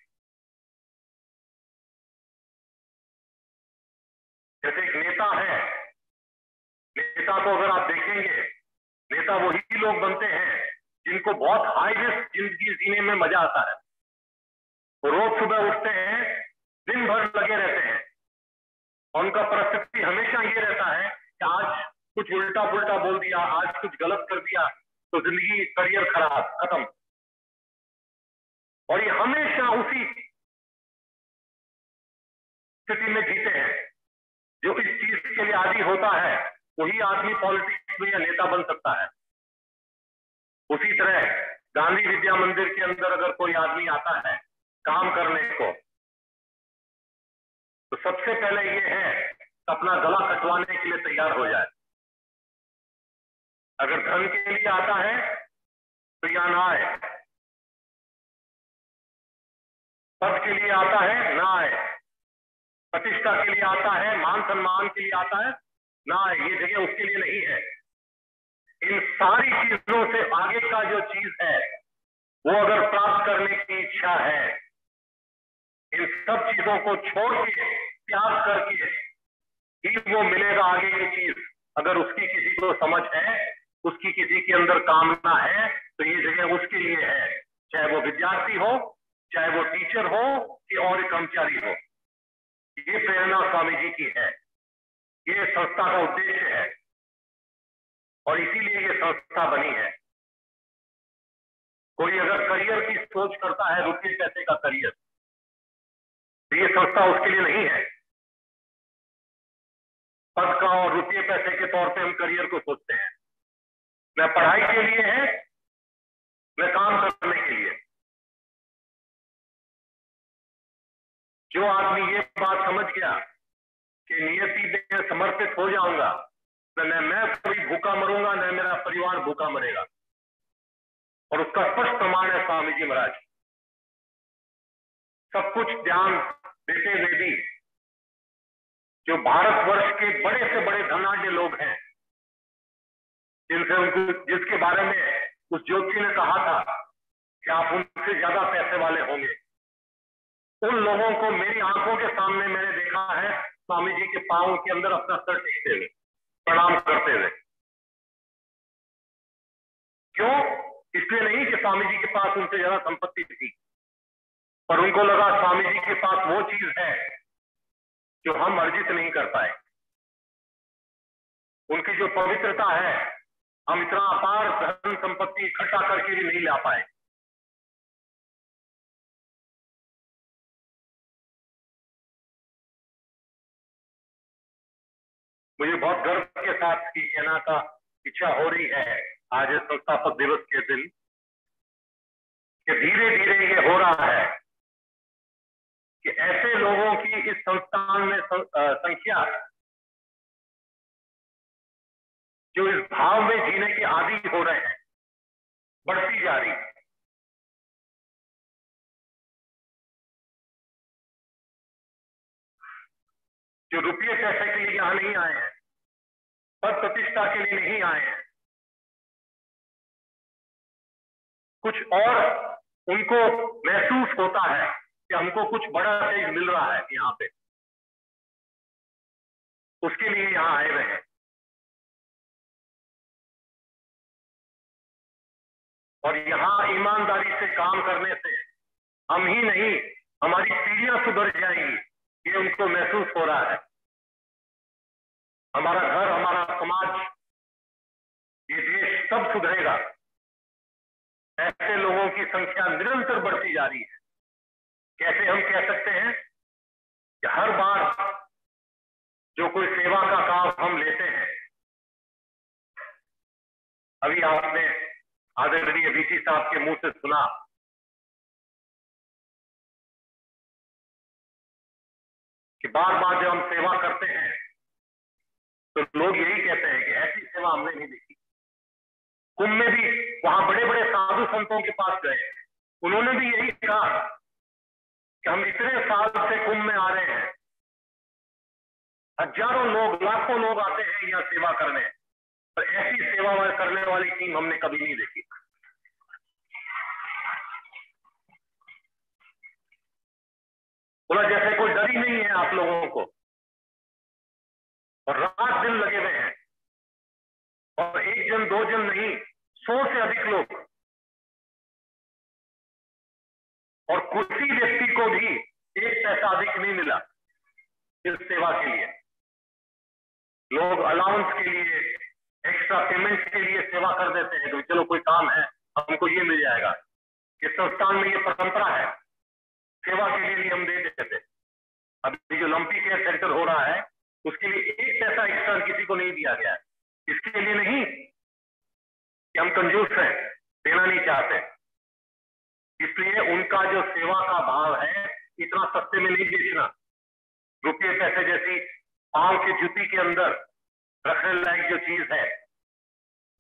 जैसे एक नेता है, नेता को अगर आप देखेंगे नेता वही लोग बनते हैं जिनको बहुत हाई रिस्क ज़िंदगी जीने में मज़ा आता है। वो रोज सुबह उठते हैं, दिन भर लगे रहते हैं। उनका परिस्थिति हमेशा ये रहता है कि आज कुछ उल्टा पुल्टा बोल दिया, आज कुछ गलत कर दिया तो ज़िंदगी करियर खराब, खत्म। और ये हमेशा उसी स्थिति में जीते हैं, जो इस चीज़ के लिए आदि होता है। वही आदमी पॉलिटिक्स में या नेता बन सकता है। उसी तरह गांधी विद्या मंदिर के अंदर अगर कोई आदमी आता है काम करने को तो सबसे पहले ये है अपना गला कटवाने के लिए तैयार हो जाए। अगर धन के लिए आता है तो या ना आए। पद के लिए आता है, ना आए। प्रतिष्ठा के लिए आता है, मान सम्मान के लिए आता है ना, ये जगह उसके लिए नहीं है। इन सारी चीज़ों से आगे का जो चीज़ है, वो अगर प्राप्त करने की इच्छा है, इन सब चीज़ों को छोड़ के, त्याग करके ही वो मिलेगा आगे की चीज़। अगर उसकी किसी को समझ है, उसकी किसी के अंदर कामना है तो ये जगह उसके लिए है। चाहे वो विद्यार्थी हो, चाहे वो टीचर हो, कि और कर्मचारी हो। ये प्रेरणा स्वामी जी की है। ये संस्था का उद्देश्य है। और इसीलिए ये संस्था बनी है। कोई अगर करियर की सोच करता है, रुपये पैसे का करियर तो ये संस्था उसके लिए नहीं है। पद का और रुपये पैसे के तौर पे हम करियर को सोचते हैं। न पढ़ाई के लिए है न काम करने के लिए। जो आदमी ये बात समझ गया कि नियति में समर्पित हो जाऊँगा, न मैं कभी भूखा मरूँगा, न मेरा परिवार भूखा मरेगा। और उसका स्पष्ट प्रमाण है स्वामी जी महाराज। सब कुछ ध्यान देते हुए भी जो भारतवर्ष के बड़े से बड़े धनाढ़ लोग हैं, जिनसे उनको, जिसके बारे में उस ज्योति ने कहा था कि आप उनसे ज़्यादा पैसे वाले होंगे। उन लोगों को मेरी आँखों के सामने मैंने देखा है स्वामी जी के पाँव के अंदर अपना सर टेकते हुए, प्रणाम करते हुए। क्यों? इसलिए नहीं कि स्वामी जी के पास उनसे ज़्यादा संपत्ति थी, पर उनको लगा स्वामी जी के पास वो चीज़ है जो हम अर्जित नहीं कर पाए। उनकी जो पवित्रता है, हम इतना अपार धन संपत्ति इकट्ठा करके भी नहीं ला पाए। मुझे बहुत गर्व के साथ की कहना का इच्छा हो रही है। आज संस्थापक दिवस के दिन। कि धीरे धीरे ये हो रहा है कि ऐसे लोगों की इस संस्थान में संख्या जो इस भाव में जीने के आदि हो रहे हैं, बढ़ती जा रही जो रुपये पैसे के लिए यहाँ नहीं आए हैं पद प्रतिष्ठा के लिए नहीं आए हैं। कुछ और उनको महसूस होता है कि हमको कुछ बड़ा चीज़ मिल रहा है यहाँ पे। उसके लिए यहाँ आए हुए हैं। और यहाँ ईमानदारी से काम करने से हम ही नहीं, हमारी पीढ़ियाँ सुधर जाएँगी। ये उनको महसूस हो रहा है। हमारा घर, हमारा समाज, ये देश सब सुधरेगा। ऐसे लोगों की संख्या निरंतर बढ़ती जा रही है। कैसे हम कह सकते हैं कि हर बार जो कोई सेवा का काम हम लेते हैं, अभी आपने आदरणीय बीसी साहब के मुँह से सुना कि बार बार जब हम सेवा करते हैं तो लोग यही कहते हैं कि ऐसी सेवा हमने नहीं देखी। कुंभ में भी वहाँ बड़े बड़े साधु संतों के पास गए। उन्होंने भी यही कहा कि हम इतने साल से कुंभ में आ रहे हैं। हज़ारों लोग, लाखों लोग आते हैं यहाँ सेवा करने। पर ऐसी सेवा करने वाली टीम हमने कभी नहीं देखी। बोला, जैसे लोगों को। और रात दिन लगे हुए हैं। और एक जन, दो जन नहीं, सौ से अधिक लोग। और किसी व्यक्ति को भी एक पैसा अधिक नहीं मिला इस सेवा के लिए। लोग अलाउंस के लिए एक्स्ट्रा पेमेंट के लिए सेवा कर देते हैं तो चलो कोई काम है, हमको ये मिल जाएगा। इस संस्थान में ये परंपरा है। सेवा के लिए हम दे देते अभी जो लंपी केयर सेंटर हो रहा है, उसके लिए एक पैसा एक्स्ट्रा किसी को नहीं दिया गया। है इसके लिए नहीं कि हम कंजूस हैं, देना नहीं चाहते। इसलिए उनका जो सेवा का भाव है, इतना सस्ते में नहीं बेचना। रुपये पैसे जैसी पाँव के जूती के अंदर रखने लायक जो चीज़ है,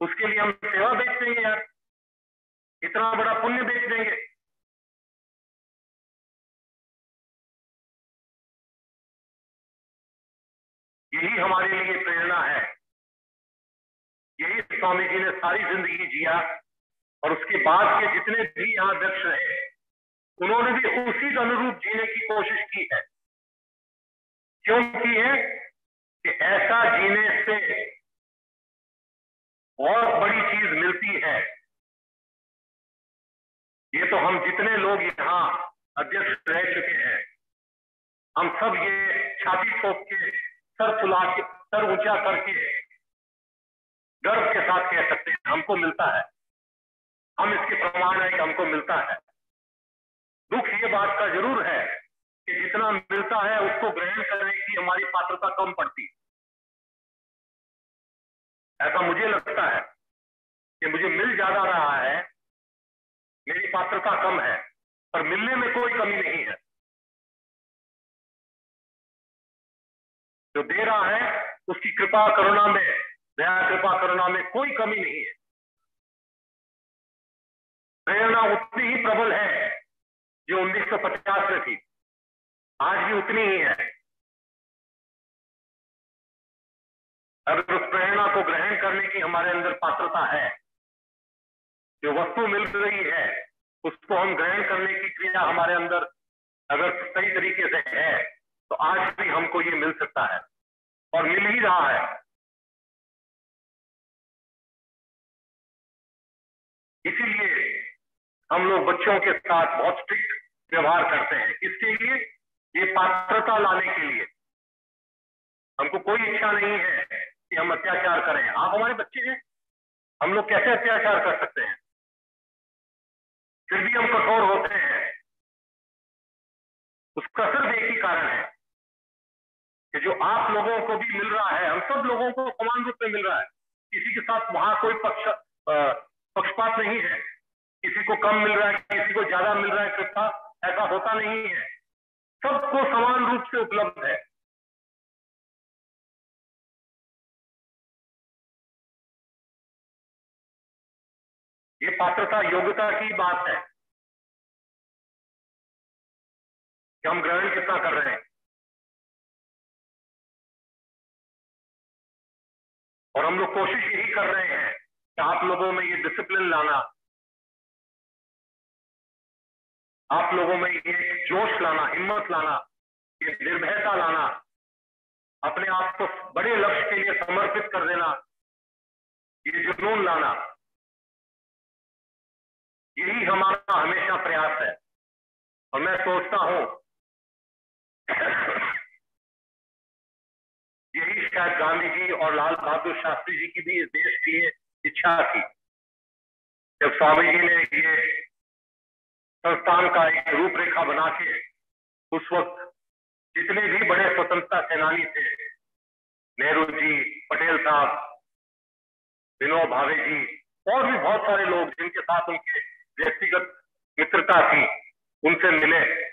उसके लिए हम सेवा बेच देंगे यार। इतना बड़ा पुण्य बेच देंगे। यही हमारे लिए प्रेरणा है। यही स्वामी जी ने सारी ज़िंदगी जिया और उसके बाद के जितने भी यहाँ अध्यक्ष रहे, उन्होंने भी उसी के अनुरूप जीने की कोशिश की है। क्यों की है? कि ऐसा जीने से बहुत बड़ी चीज़ मिलती है। ये तो हम जितने लोग यहाँ अध्यक्ष रह चुके हैं, हम सब ये छाती ठोक के सर फुला के, सर ऊँचा करके गर्व के साथ कह सकते हैं, हमको मिलता है। हम इसके प्रमाण है कि हमको मिलता है। दुख ये बात का ज़रूर है कि जितना मिलता है, उसको ग्रहण करने की हमारी पात्रता कम पड़ती है। ऐसा मुझे लगता है कि मुझे मिल ज़्यादा रहा है, मेरी पात्रता कम है, पर मिलने में कोई कमी नहीं है। जो दे रहा है, उसकी कृपा करुणा में, दया कृपा करुणा में कोई कमी नहीं है। प्रेरणा उतनी ही प्रबल है जो 1950 में थी। आज भी उतनी ही है। अगर उस प्रेरणा को ग्रहण करने की हमारे अंदर पात्रता है, जो वस्तु मिल रही है, उसको हम ग्रहण करने की क्रिया हमारे अंदर अगर सही तरीके से है तो आज भी हमको ये मिल सकता है और मिल ही रहा है। इसीलिए हम लोग बच्चों के साथ बहुत स्ट्रिक्ट व्यवहार करते हैं। इसके लिए, ये पात्रता लाने के लिए हमको कोई इच्छा नहीं है कि हम अत्याचार करें। आप हमारे बच्चे हैं, हम लोग कैसे अत्याचार कर सकते हैं? फिर भी हम कठोर होते हैं। उसका सिर्फ़ एक ही कारण है। कि जो आप लोगों को भी मिल रहा है, हम सब लोगों को समान रूप में मिल रहा है। किसी के साथ वहाँ कोई पक्ष पक्षपात नहीं है। किसी को कम मिल रहा है, किसी को ज़्यादा मिल रहा है कृपा ऐसा होता नहीं है। सबको समान रूप से उपलब्ध है। ये पात्रता, योग्यता की बात है। कि हम ग्रहण कितना कर रहे हैं। और हम लोग कोशिश यही कर रहे हैं कि आप लोगों में ये डिसिप्लिन लाना। आप लोगों में ये जोश लाना, हिम्मत लाना, ये निर्भयता लाना, अपने आप को बड़े लक्ष्य के लिए समर्पित कर देना, ये जुनून लाना। यही हमारा हमेशा प्रयास है। और मैं सोचता हूँ यही शायद गांधी जी और लाल बहादुर शास्त्री जी की भी इस देश की इच्छा थी। जब स्वामी जी ने ये संस्थान का एक रूपरेखा बना के उस वक्त जितने भी बड़े स्वतंत्रता सेनानी थे, नेहरू जी, पटेल साहब, विनोद भावे जी, और भी बहुत सारे लोग जिनके साथ उनके व्यक्तिगत मित्रता थी, उनसे मिले।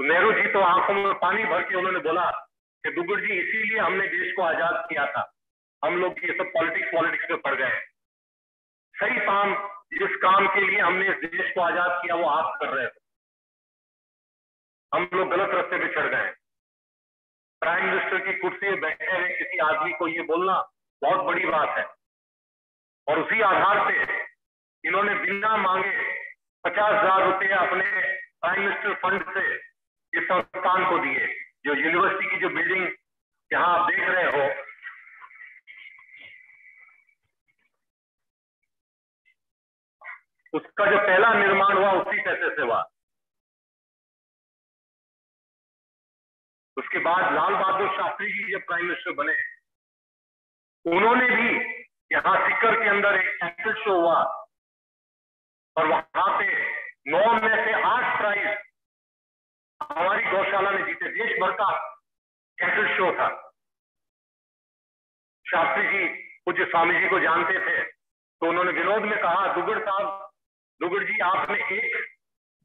नेहरू जी तो आँखों में पानी भर के उन्होंने बोला कि दुगुड़ जी, इसीलिए हमने देश को आज़ाद किया था। हम लोग ये सब पॉलिटिक्स पॉलिटिक्स में पड़ गए सही काम, जिस काम के लिए हमने इस देश को आज़ाद किया, वो आप कर रहे थे। हम लोग गलत रास्ते पे चढ़ गए प्राइम मिनिस्टर की कुर्सी बैठे हुए किसी आदमी को ये बोलना बहुत बड़ी बात है। और उसी आधार पे इन्होंने बिना मांगे पचास हज़ार रुपये अपने प्राइम मिनिस्टर फंड से इस संस्थान को दिए, जो यूनिवर्सिटी की जो बिल्डिंग यहाँ आप देख रहे हो। उसका जो पहला निर्माण हुआ उसी पैसे से हुआ। उसके बाद लाल बहादुर शास्त्री जी जब प्राइम मिनिस्टर बने, उन्होंने भी यहाँ सिक्कर के अंदर एक कैंसल शो हुआ। और वहाँ पे नौ में से आठ प्राइज हमारी गौशाला ने जीते देश भर का कैंसल शो था। शास्त्री जी, पूज्य स्वामी जी को जानते थे तो उन्होंने विनोद में कहा दुगड़ साहब दुगड़ जी, आपने एक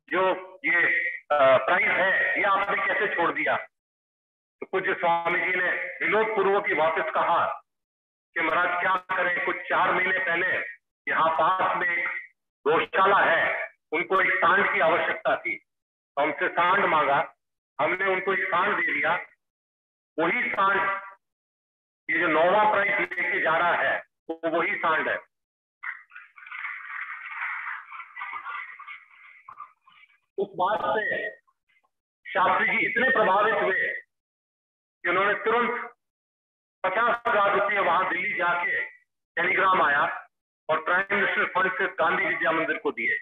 जो ये प्राइस है, ये आपने कैसे छोड़ दिया? तो कुछ स्वामी जी ने विनोद पूर्वक ही वापस कहा कि महाराज, क्या करें? कुछ चार महीने पहले यहाँ पास में एक गौशाला है, उनको एक सांड की आवश्यकता थी। हमसे सांड मांगा, हमने उनको सांड दे दिया। वही सांड, ये जो नौवा प्राइज लेके जा रहा है, वो वही सांड है। उस बात से शास्त्री जी इतने प्रभावित हुए कि उन्होंने तुरंत पचास हज़ार रुपये वहाँ दिल्ली जाके टेलीग्राम आया और प्राइम मिनिस्टर फंड से गांधी विद्या मंदिर को दिए।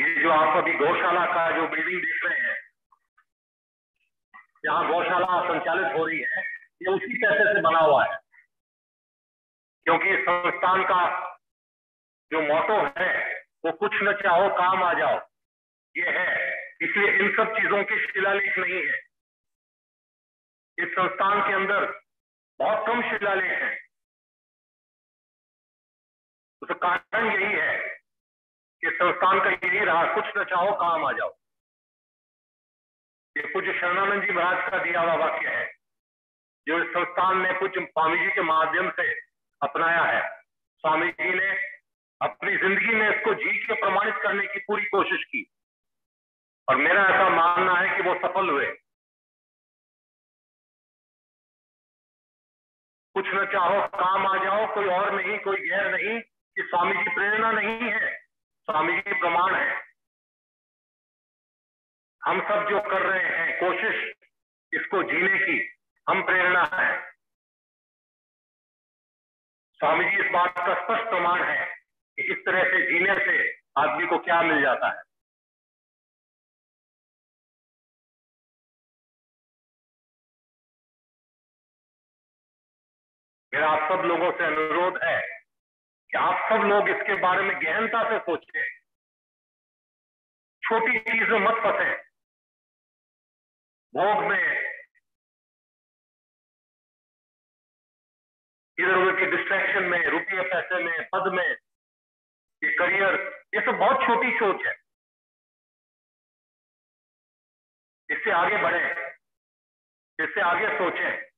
ये जो आप अभी गौशाला का जो बिल्डिंग देख रहे हैं, जहाँ गौशाला संचालित हो रही है, ये उसी पैसे से बना हुआ है। क्योंकि इस संस्थान का जो मोटो है, वो कुछ न चाहो काम आ जाओ। ये है, इसलिए इन सब चीज़ों के शिलालेख नहीं है। इस संस्थान के अंदर बहुत कम शिलालेख हैं। उसका कारण यही है कि संस्थान का यही रहा, कुछ न चाहो काम आ जाओ। ये पूज्य शरणानंद जी महाराज का दिया हुआ वाक्य है, जो इस संस्थान ने कुछ स्वामी जी के माध्यम से अपनाया है। स्वामी जी ने अपनी ज़िंदगी में इसको जी के प्रमाणित करने की पूरी कोशिश की। और मेरा ऐसा मानना है कि वो सफल हुए। कुछ न चाहो काम आ जाओ, कोई और नहीं, कोई गैर नहीं, कि स्वामी जी प्रेरणा नहीं है। स्वामी जी, प्रमाण है। हम सब जो कर रहे हैं, कोशिश इसको जीने की, हम प्रेरणा है। स्वामी जी, इस बात का स्पष्ट प्रमाण है कि इस तरह से जीने से आदमी को क्या मिल जाता है। मेरा आप सब लोगों से अनुरोध है आप सब लोग इसके बारे में गहनता से सोचें छोटी चीज़ में मत फंसे। भोग में इधर उधर की डिस्ट्रैक्शन में, रुपये पैसे में, पद में, ये करियर ये सब बहुत छोटी सोच है। इससे आगे बढ़े। इससे आगे सोचें।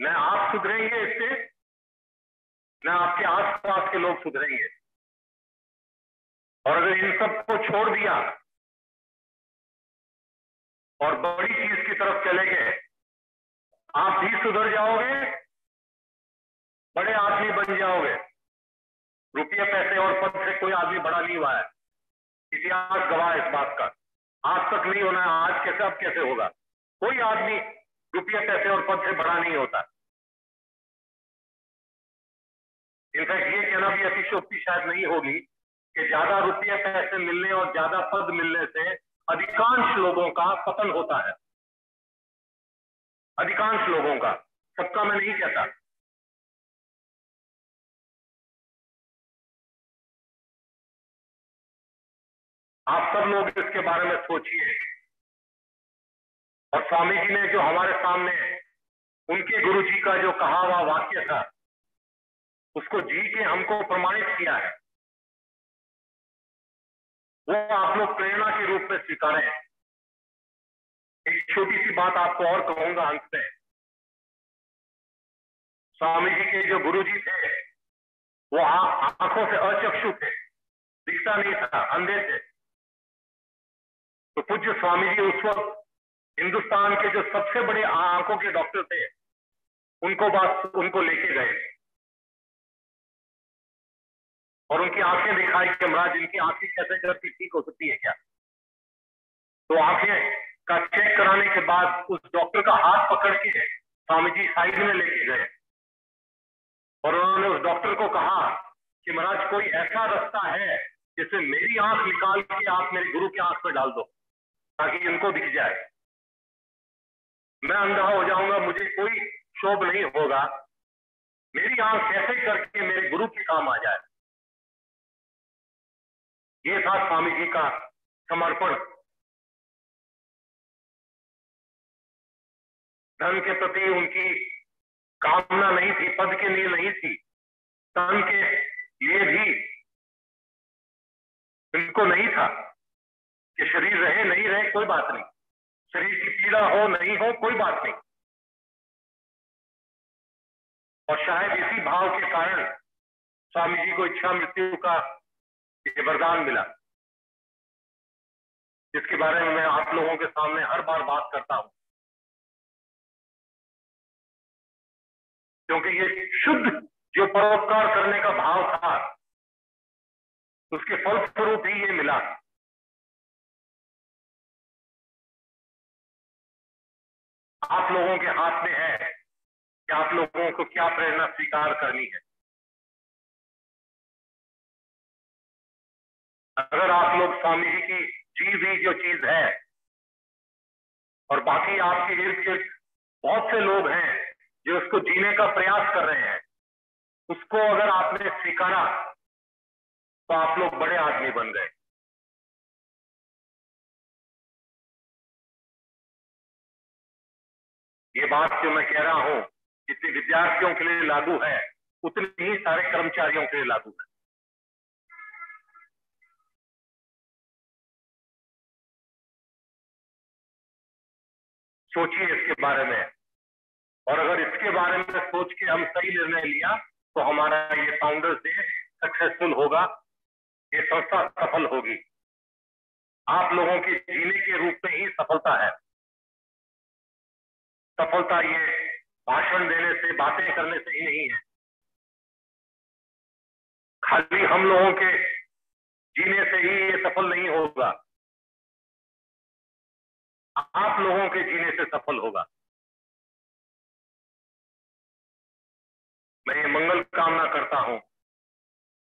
न आप सुधरेंगे इससे न आपके आसपास के लोग सुधरेंगे। और अगर इन सबको छोड़ दिया और बड़ी चीज़ की तरफ़ चले गए, आप भी सुधर जाओगे, बड़े आदमी बन जाओगे। रुपये, पैसे और पद से कोई आदमी बड़ा नहीं हुआ है। इतिहास गवाह इस बात का। आज तक नहीं होना आज कैसे, अब कैसे होगा? कोई आदमी रुपये, पैसे और पद से बड़ा नहीं होता। इनफैक्ट ये कहना भी अतिशोक्ति शायद नहीं होगी कि ज़्यादा रुपये पैसे मिलने और ज़्यादा पद मिलने से अधिकांश लोगों का पतन होता है। अधिकांश लोगों का, सबका मैं नहीं कहता। आप सब लोग इसके बारे में सोचिए। और स्वामी जी ने जो हमारे सामने उनके गुरु जी का जो कहा हुआ वाक्य था उसको जी के हमको प्रमाणित किया है। वो आप लोग प्रेरणा के रूप में स्वीकारें एक छोटी सी बात आपको और कहूँगा अंत में। स्वामी जी के जो गुरु जी थे, वो आँखों से अचक्षु थे, दिखता नहीं था, अंधे थे। तो पूज्य स्वामी जी उस वक्त हिंदुस्तान के जो सबसे बड़े आँखों के डॉक्टर थे, उनको बात, उनको लेके गए। और उनकी आँखें दिखाई कि महाराज इनकी आँखें कैसे करके ठीक हो सकती है क्या? तो आँखें का चेक कराने के बाद उस डॉक्टर का हाथ पकड़ के स्वामी जी साइड में लेके गए। और उन्होंने उस डॉक्टर को कहा कि महाराज कोई ऐसा रास्ता है जिससे मेरी आँख निकाल के आप मेरे गुरु की आँख में डाल दो, ताकि इनको दिख जाए। मैं अंधा हो जाऊँगा, मुझे कोई शोभ नहीं होगा। मेरी आँख कैसे करके मेरे गुरु के काम आ जाए। ये था स्वामी जी का समर्पण। धन के प्रति उनकी कामना नहीं थी, पद के लिए नहीं थी धन के लिए भी उनको नहीं था कि शरीर रहे, नहीं रहे, कोई बात नहीं। शरीर की पीड़ा हो, नहीं हो, कोई बात नहीं। और शायद इसी भाव के कारण स्वामी जी को इच्छा मृत्यु का ये वरदान मिला। जिसके बारे में मैं आप लोगों के सामने हर बार बात करता हूँ। क्योंकि ये शुद्ध जो परोपकार करने का भाव था, उसके फलस्वरूप ही ये मिला। आप लोगों के हाथ में है कि आप लोगों को क्या प्रेरणा स्वीकार करनी है। अगर आप लोग स्वामी जी की जी हुई जो चीज़ है, और बाकी आपके इर्द गिर्द बहुत से लोग हैं जो उसको जीने का प्रयास कर रहे हैं, उसको अगर आपने स्वीकारा तो आप लोग बड़े आदमी बन गए। ये बात जो मैं कह रहा हूँ, जितनी विद्यार्थियों के लिए लागू है, उतनी ही सारे कर्मचारियों के लिए लागू है। सोचिए इसके बारे में। और अगर इसके बारे में सोच के हम सही निर्णय लिया तो हमारा ये फाउंडर्स डे सक्सेसफुल होगा, ये संस्था सफल होगी। आप लोगों के जीने के रूप में ही सफलता है। सफलता ये भाषण देने से, बातें करने से ही नहीं है। खाली हम लोगों के जीने से ही ये सफल नहीं होगा। आप लोगों के जीने से सफल होगा। मैं ये मंगल कामना करता हूँ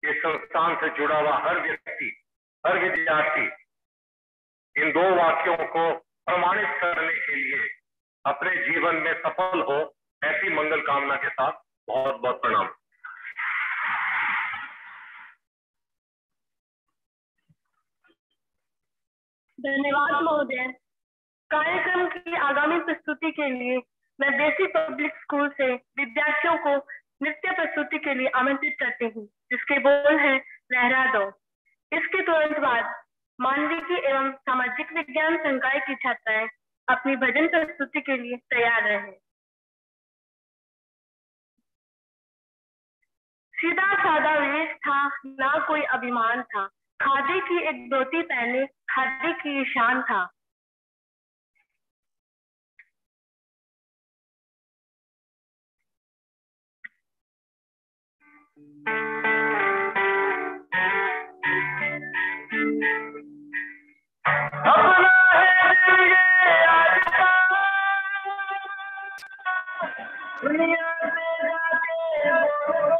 कि संस्थान से जुड़ा हुआ हर व्यक्ति, हर विद्यार्थी इन दो वाक्यों को प्रमाणित करने के लिए अपने जीवन में सफल हो, ऐसी मंगल कामना के साथ बहुत बहुत प्रणाम। धन्यवाद महोदय। कार्यक्रम की आगामी प्रस्तुति के लिए मैं देसी पब्लिक स्कूल से विद्यार्थियों को नृत्य प्रस्तुति के लिए आमंत्रित करती हूँ, जिसके बोल है लहरा दो। इसके तुरंत बाद मानविकी एवं सामाजिक विज्ञान संकाय की छात्राएँ अपनी भजन प्रस्तुति के लिए तैयार रहे। सीधा सादा वेश था, ना कोई अभिमान था। खादी की एक धोती पहने, खादी की शान था। दुनिया से जाके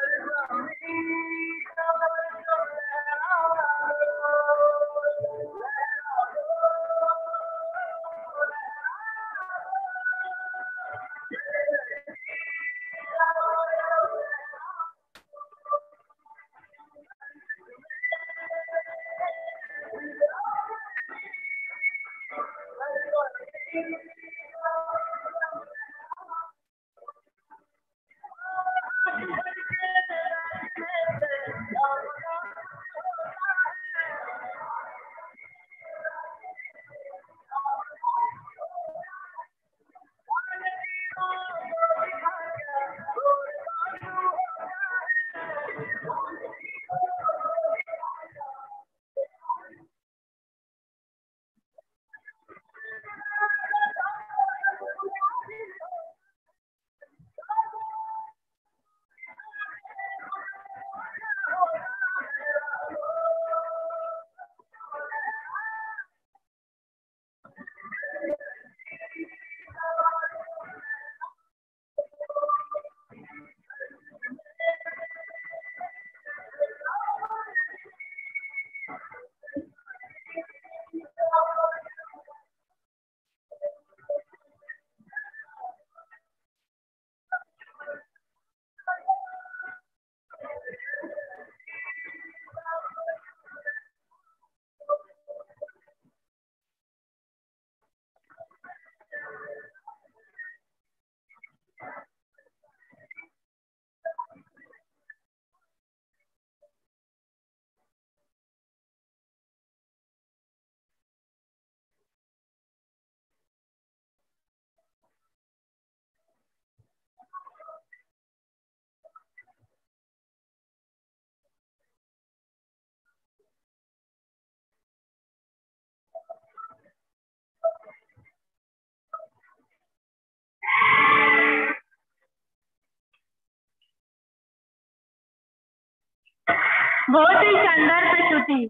बहुत ही शानदार प्रस्तुति।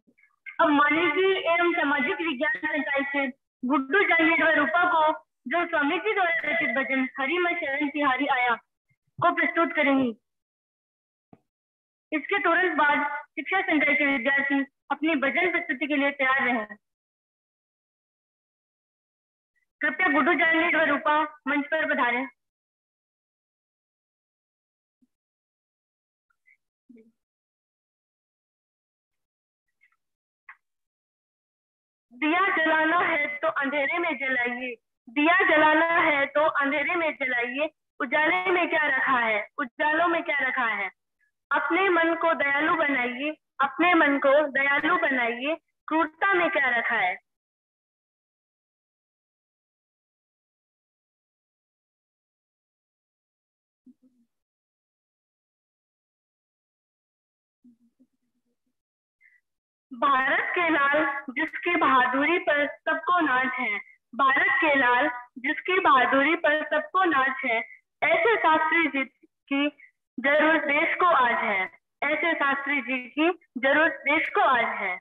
अब मानवीय एवं सामाजिक विज्ञान संकाय से गुड्डू जांगीर व रूपा को, जो स्वामी जी द्वारा रचित भजन हरि में शरण तिहारी आया, को प्रस्तुत करेंगी। इसके तुरंत बाद शिक्षा संकाय के विद्यार्थी अपनी भजन प्रस्तुति के लिए तैयार रहे कृपया गुड्डू जांगीर व रूपा मंच पर पधारें। दिया जलाना है तो अंधेरे में जलाइए। दिया जलाना है तो अंधेरे में जलाइए। उजाले में क्या रखा है? उजालों में क्या रखा है? अपने मन को दयालु बनाइए। अपने मन को दयालु बनाइए। क्रूरता में क्या रखा है? भारत के लाल, जिसकी बहादुरी पर सबको नाच है। भारत के लाल, जिसकी बहादुरी पर सबको नाच है। ऐसे शास्त्री जी की ज़रूरत देश को आज है। ऐसे शास्त्री जी की ज़रूरत देश को आज है।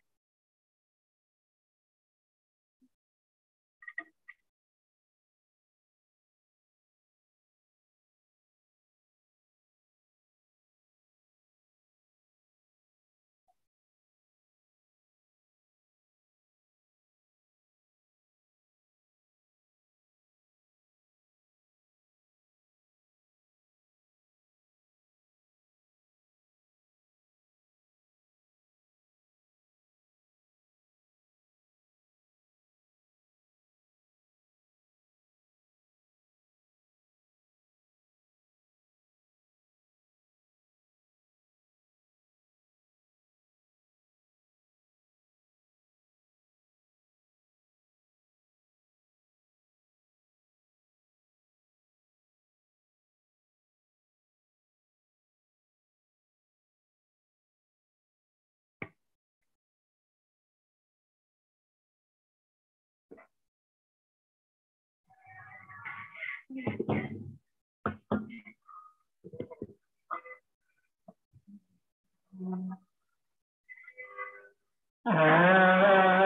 à.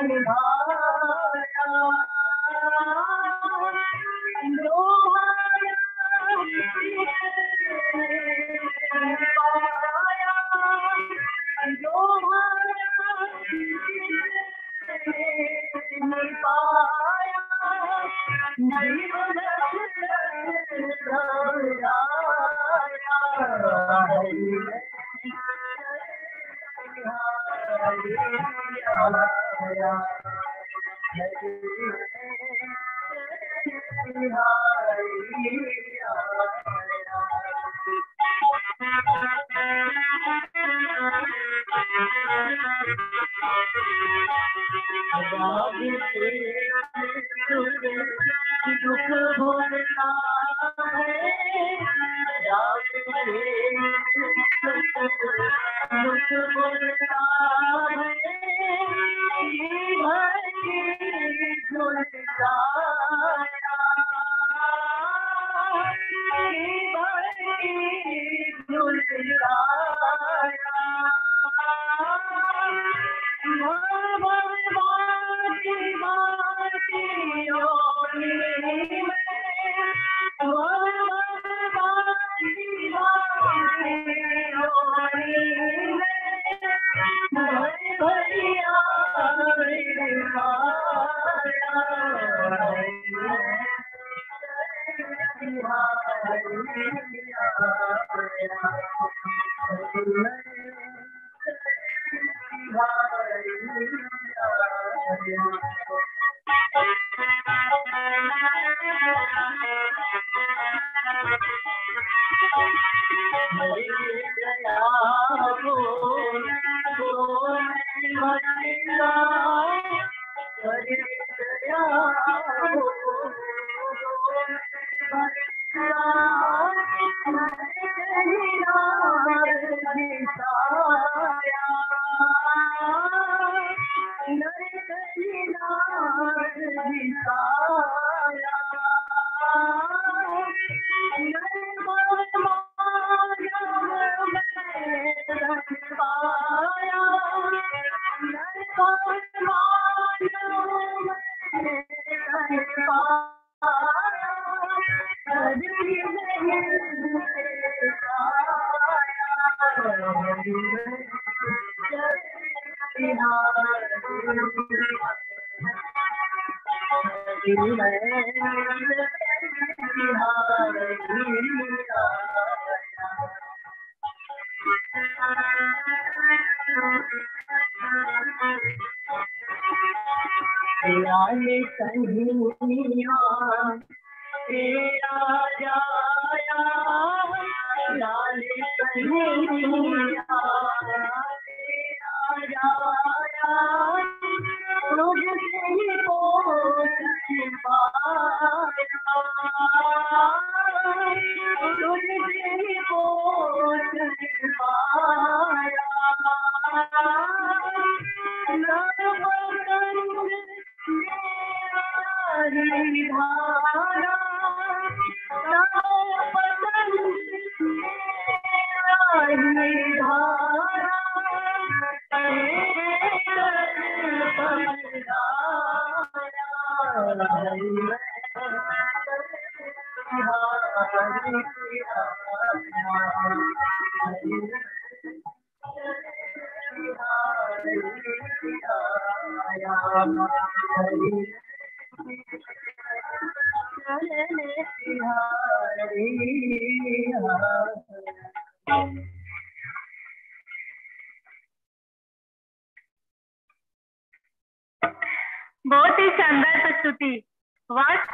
Hallelujah.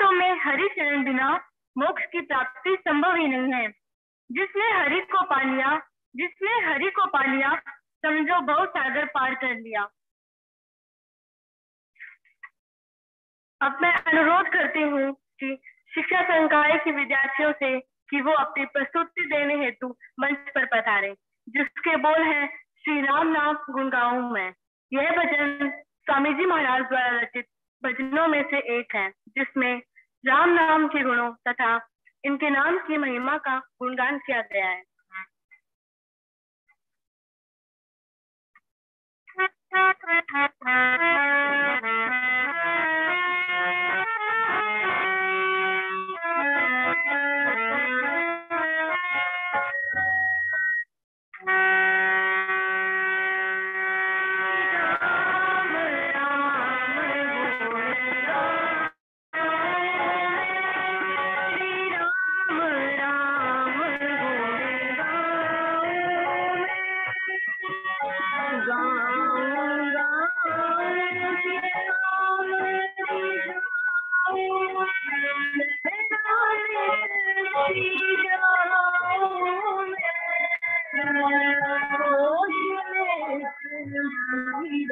वास्तव में हरि शरण बिना मोक्ष की प्राप्ति संभव ही नहीं है। जिसने हरि को पा लिया, जिसने हरि को पा लिया, समझो बहुत सागर पार कर लिया। अब मैं अनुरोध करती हूँ कि शिक्षा संकाय के विद्यार्थियों से कि वो अपनी प्रस्तुति देने हेतु मंच पर पधारे, जिसके बोल हैं, श्री राम नाम गुण में। यह भजन स्वामी जी महाराज द्वारा रचित भजनों में से एक है, जिसमें राम नाम के गुणों तथा इनके नाम की महिमा का गुणगान किया गया है। Thank राम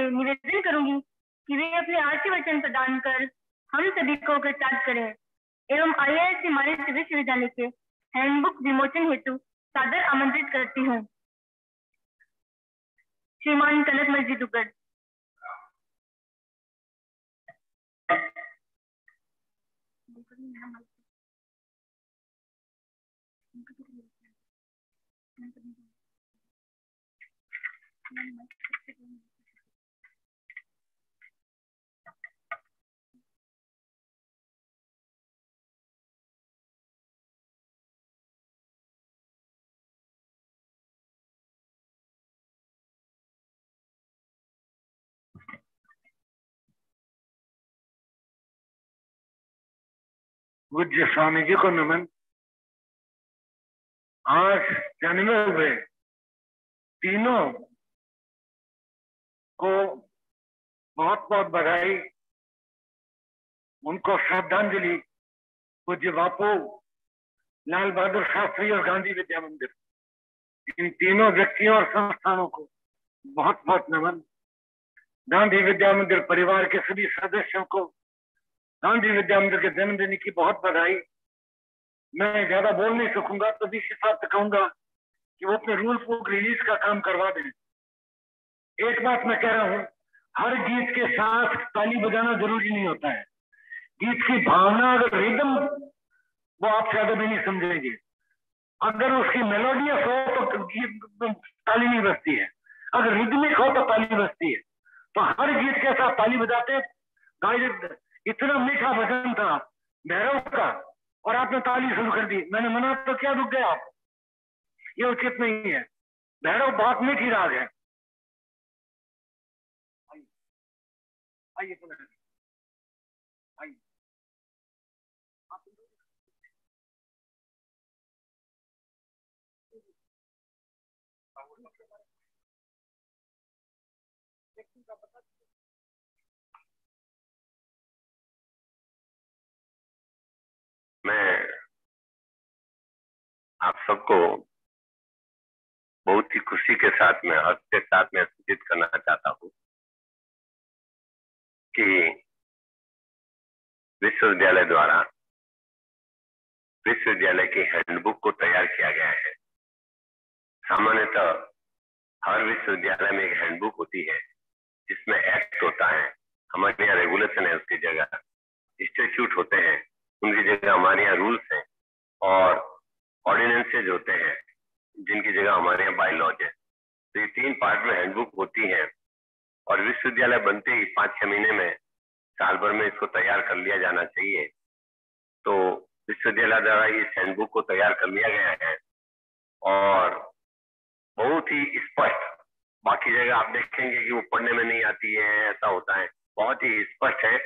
से निवेदन करूँगी कि वे अपने आर्थिक वचन प्रदान कर हम सभी को कृतार्थ करें। एवं आईएएस से मानित विश्वविद्यालय के हैंडबुक विमोचन हेतु सादर आमंत्रित करती हूँ। श्रीमान कनकमल जी दुगर पूज्य स्वामी जी को नमन आज जन्मे हुए तीनों को बहुत बहुत बधाई उनको श्रद्धांजलि पूज्य बापू लाल बहादुर शास्त्री और गांधी विद्या मंदिर इन तीनों व्यक्तियों और संस्थानों को बहुत बहुत नमन गांधी विद्या मंदिर परिवार के सभी सदस्यों को गांधी विद्या मंदिर के जन्मदिन की बहुत बधाई। मैं ज़्यादा बोल नहीं सकूँगा तो भी साथ कहूँगा कि वो अपने रूल बुक रिलीज़ का काम करवा दें। एक बात मैं कह रहा हूँ, हर गीत के साथ ताली बजाना ज़रूरी नहीं होता है। गीत की भावना अगर रिदम वो आप शायद भी नहीं समझेंगे। अगर उसकी मेलोडियस हो तो गीत ताली नहीं बजती है। अगर रिदमिक हो तो ताली बजती है। तो हर गीत के साथ ताली बजाते गाय इतना मीठा भजन था, भैरव का, और आपने ताली शुरू कर दी। मैंने मना तो क्या रुक गए आप? ये उचित नहीं है। भैरव बहुत मीठी राग है। आइए आइए मैं आप सबको बहुत ही खुशी के साथ में हर्ष के साथ में सूचित करना चाहता हूँ कि विश्वविद्यालय द्वारा विश्वविद्यालय की हैंडबुक को तैयार किया गया है। सामान्यतः हर विश्वविद्यालय में एक हैंडबुक होती है, जिसमें एक्ट होता है। हमारे यहाँ रेगुलेशन है उसकी जगह। इंस्टीट्यूट होते हैं। उनकी जगह हमारे यहाँ रूल्स हैं और ऑर्डिनेंसेज होते हैं, जिनकी जगह हमारे यहाँ बायोलॉज है। तो ये तीन पार्ट में हैंडबुक होती है और विश्वविद्यालय बनते ही पाँच छह महीने में, साल भर में इसको तैयार कर लिया जाना चाहिए। तो विश्वविद्यालय द्वारा इस हैंडबुक को तैयार कर लिया गया है और बहुत ही स्पष्ट, बाकी जगह आप देखेंगे कि वो पढ़ने में नहीं आती है, ऐसा होता है। बहुत ही स्पष्ट है।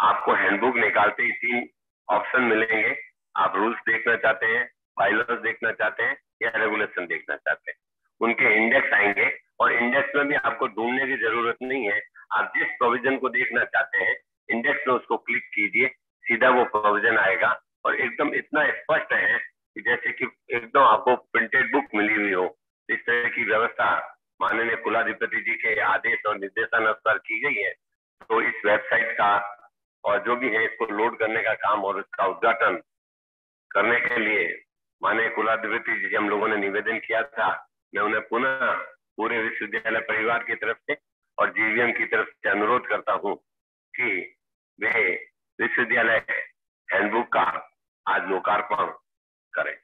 आपको हैंडबुक निकालते ही तीन ऑप्शन मिलेंगे। आप रूल्स देखना चाहते हैं बाइलॉज देखना चाहते हैं या रेगुलेशन देखना चाहते हैं। उनके इंडेक्स आएँगे और इंडेक्स में भी आपको ढूँढने की ज़रूरत नहीं है। आप जिस प्रोविज़न को देखना चाहते हैं इंडेक्स में उसको क्लिक कीजिए, सीधा वो प्रोविज़न आएगा। और एकदम इतना स्पष्ट है कि जैसे कि एकदम आपको प्रिंटेड बुक मिली हुई हो इस तरह की व्यवस्था माननीय कुलाधिपति जी के आदेश और निर्देशानुसार की गई है। तो इस वेबसाइट का और जो भी है, इसको लोड करने का काम और इसका उद्घाटन करने के लिए माननीय कुलाधिपति जी हम लोगों ने निवेदन किया था। मैं उन्हें पुनः पूरे विश्वविद्यालय परिवार की तरफ़ से और जीवीएम की तरफ़ से अनुरोध करता हूँ कि वे विश्वविद्यालय हैंडबुक का आज लोकार्पण करें।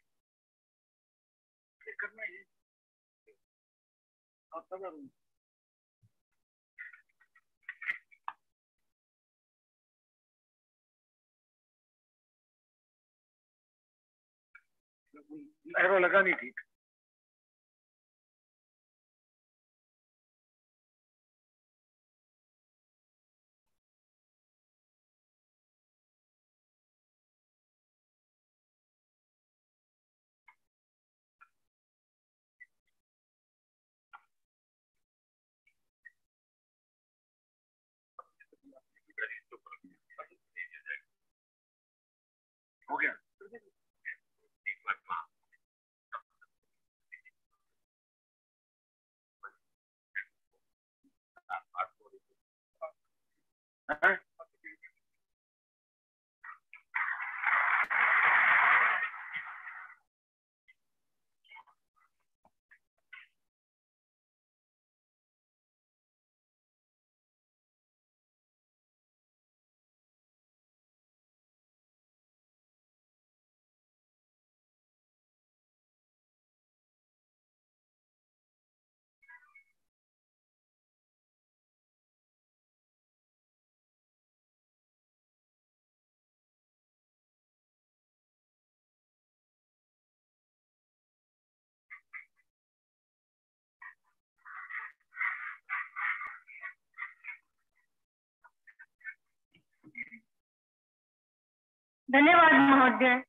एरो लगा नहीं ठीक हो गया हाँ? धन्यवाद महोदय।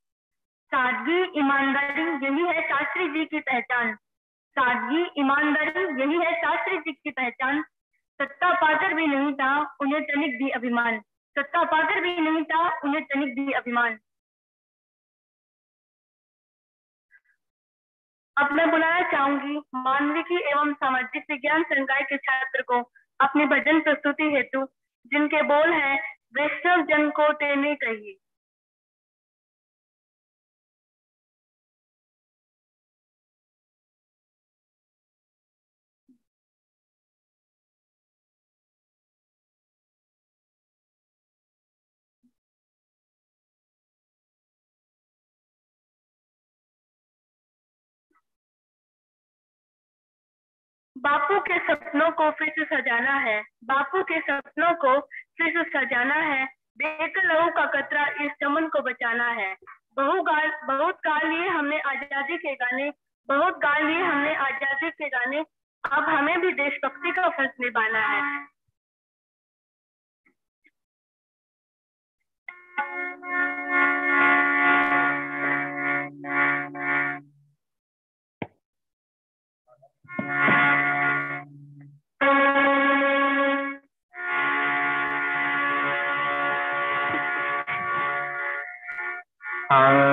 सादगी, ईमानदारी, यही है शास्त्री जी की पहचान। सादगी, ईमानदारी, यही है शास्त्री जी की पहचान। सत्ता पाकर भी नहीं था, उन्हें तनिक भी अभिमान। सत्ता पाकर भी नहीं था, उन्हें तनिक भी अभिमान। अब मैं बुलाना चाहूँगी मानविकी एवं सामाजिक विज्ञान संकाय के छात्र को अपने भजन प्रस्तुति हेतु, जिनके बोल हैं, वैष्णव जन को तेने कहिए। बापू के सपनों को फिर से सजाना है। बापू के सपनों को फिर से सजाना है। बेहतर लहू का कतरा इस चमन को बचाना है। बहु गाल, बहुत गाल लिए हमने आज़ादी के गाने। बहुत गाल लिए हमने आज़ादी के गाने। अब हमें भी देशभक्ति का फ़र्ज़ निभाना है। Thank you. Uh,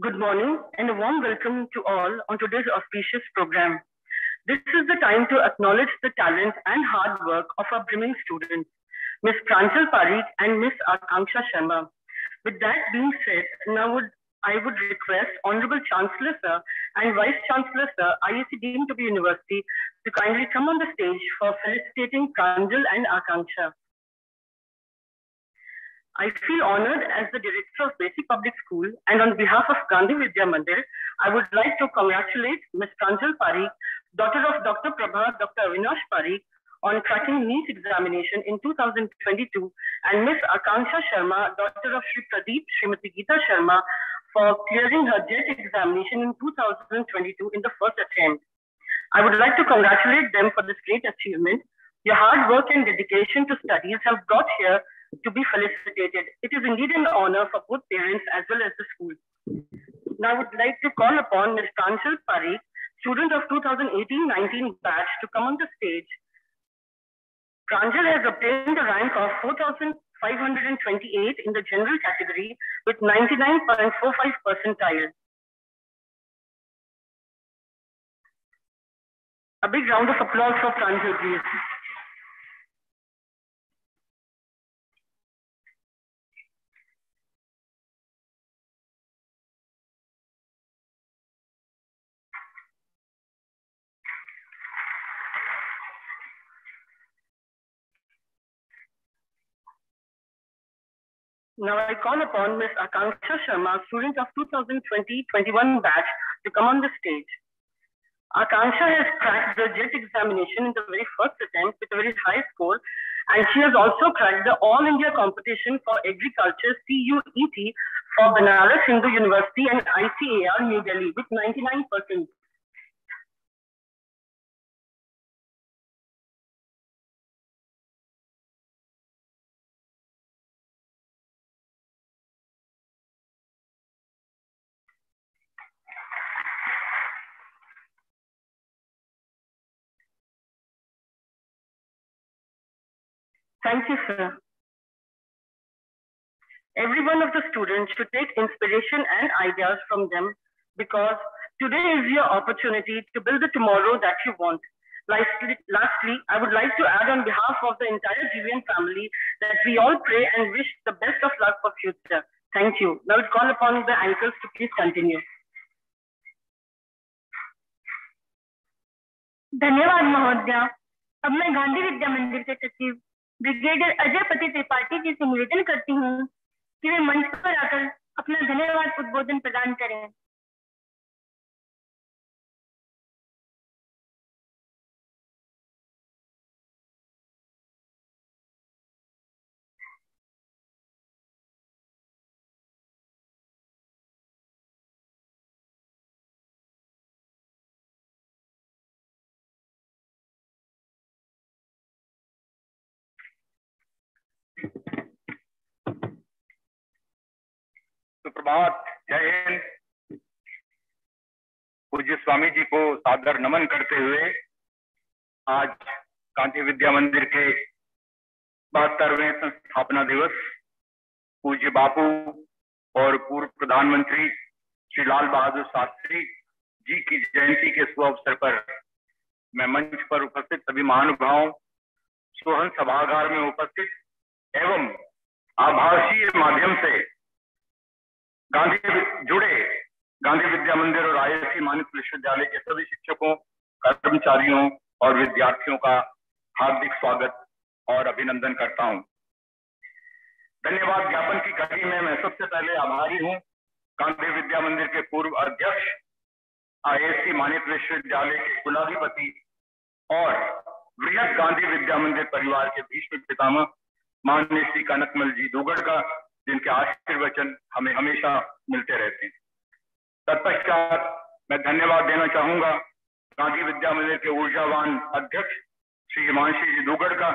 Good morning and a warm welcome to all on today's auspicious program. This is the time to acknowledge the talent and hard work of our brimming students, Ms. Pranjal Parikh and Ms. Akanksha Sharma. With that being said, now would I would request Honorable Chancellor Sir and Vice Chancellor Sir, IAC Dean to be University, to kindly come on the stage for felicitating Pranjal and Akanksha. I feel honored as the Director of Basic Public School and on behalf of Gandhi Vidya Mandir, I would like to congratulate Ms. Pranjal Parikh, daughter of Dr. Prabha, Dr. Avinash Parikh, on cracking NEET examination in 2022 and Ms. Akanksha Sharma, daughter of Sri Pradeep Srimati Geeta Sharma, for clearing her JET examination in 2022 in the first attempt. I would like to congratulate them for this great achievement. Your hard work and dedication to studies have brought here to be felicitated. It is indeed an honor for both parents as well as the school. Now I would like to call upon Ms. Pranshal Parikh, student of 2018-19 batch to come on the stage. Pranjal has obtained a rank of 4,528 in the general category with 99.45 percentile. A big round of applause for Pranjal, please. Now I call upon Ms. Akanksha Sharma, student of 2020-21 batch, to come on the stage. Akanksha has cracked the JET examination in the very first attempt with a very high score, and she has also cracked the All India competition for agriculture CUET for Banaras Hindu University and ICAR New Delhi with 99%. Thank you, sir. Every one of the students should take inspiration and ideas from them because today is your opportunity to build the tomorrow that you want. Lastly, lastly, I would like to add on behalf of the entire GVN family that we all pray and wish the best of luck for future. Thank you. Now I would call upon the anchors to please continue. धन्यवाद महोदया अब मैं गांधी विद्या मंदिर के सचिव brigadier Ajay Pati Tripathi ji से निवेदन करती हूँ कि वे मंच पर आकर अपना धन्यवाद उद्बोधन प्रदान करें। सुप्रभात, जय हिंद। पूज्य स्वामी जी को सादर नमन करते हुए आज गांधी विद्या मंदिर के बहत्तरवें संस्थापना दिवस पूज्य बापू और पूर्व प्रधानमंत्री श्री लाल बहादुर शास्त्री जी की जयंती के शुभ अवसर पर मैं मंच पर उपस्थित सभी महानुभावों, सोहन सभागार में उपस्थित एवं आभासीय माध्यम से गांधी जुड़े। गांधी विद्या मंदिर और आईएससी मानस विश्वविद्यालय के सभी शिक्षकों, कर्मचारियों और विद्यार्थियों का हार्दिक स्वागत और अभिनंदन करता हूँ। धन्यवाद ज्ञापन की कड़ी में मैं सबसे पहले आभारी हूँ। गांधी विद्या मंदिर के पूर्व अध्यक्ष आईएससी मानित विश्वविद्यालय के कुलाधिपति और वृहद गांधी विद्या मंदिर परिवार के भीष्म पितामह, माननीय श्री कनकमल जी दुगड़ का जिनके आशीर्वचन हमें हमेशा मिलते रहते हैं। तत्पश्चात मैं धन्यवाद देना चाहूँगा गांधी विद्या मंदिर के ऊर्जावान अध्यक्ष श्री हिमांशी जी दुगड़ का,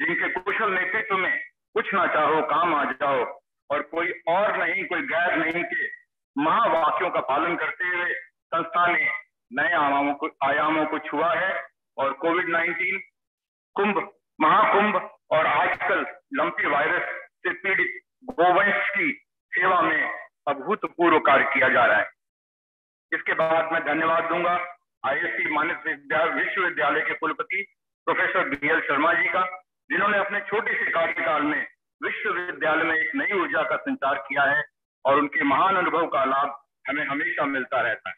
जिनके कुशल नेतृत्व में कुछ ना चाहो, काम आ जाओ और कोई और नहीं, कोई गैर नहीं के महावाक्यों का पालन करते हुए संस्था ने नए आयामों को आयामों को छुआ है और कोविड 19 कुंभ, महाकुंभ और आजकल लंपी वायरस से पीड़ित गोवंश की सेवा में अभूतपूर्व कार्य किया जा रहा है। इसके बाद मैं धन्यवाद दूँगा आईएससी मानस विश्वविद्यालय के कुलपति professor B L Sharma ji का, जिन्होंने अपने छोटे से कार्यकाल में विश्वविद्यालय में एक नई ऊर्जा का संचार किया है और उनके महान अनुभव का लाभ हमें हमेशा मिलता रहता है।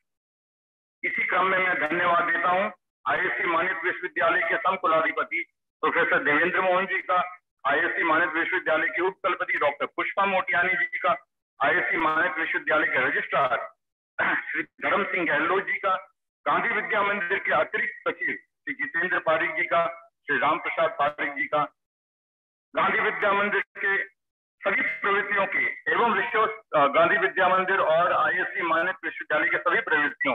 इसी क्रम में मैं धन्यवाद देता हूँ आईएससी मानित विश्वविद्यालय के सम कुलाधिपति प्रोफेसर देवेंद्र मोहन जी का आईएससी मानित विश्वविद्यालय के उप कुलपति डॉक्टर पुष्पा मोटियानी जी का, आईएससी मानित विश्वविद्यालय के रजिस्ट्रार श्री धर्म सिंह गहलोत जी का, गांधी विद्या मंदिर के अतिरिक्त सचिव श्री जितेंद्र पारिक जी का, श्री राम प्रसाद पारिक जी का, गांधी विद्या मंदिर के सभी प्रवृत्तियों के एवं विश्व गांधी विद्या मंदिर और आईएससी मानित विश्वविद्यालय के सभी प्रवृत्तियों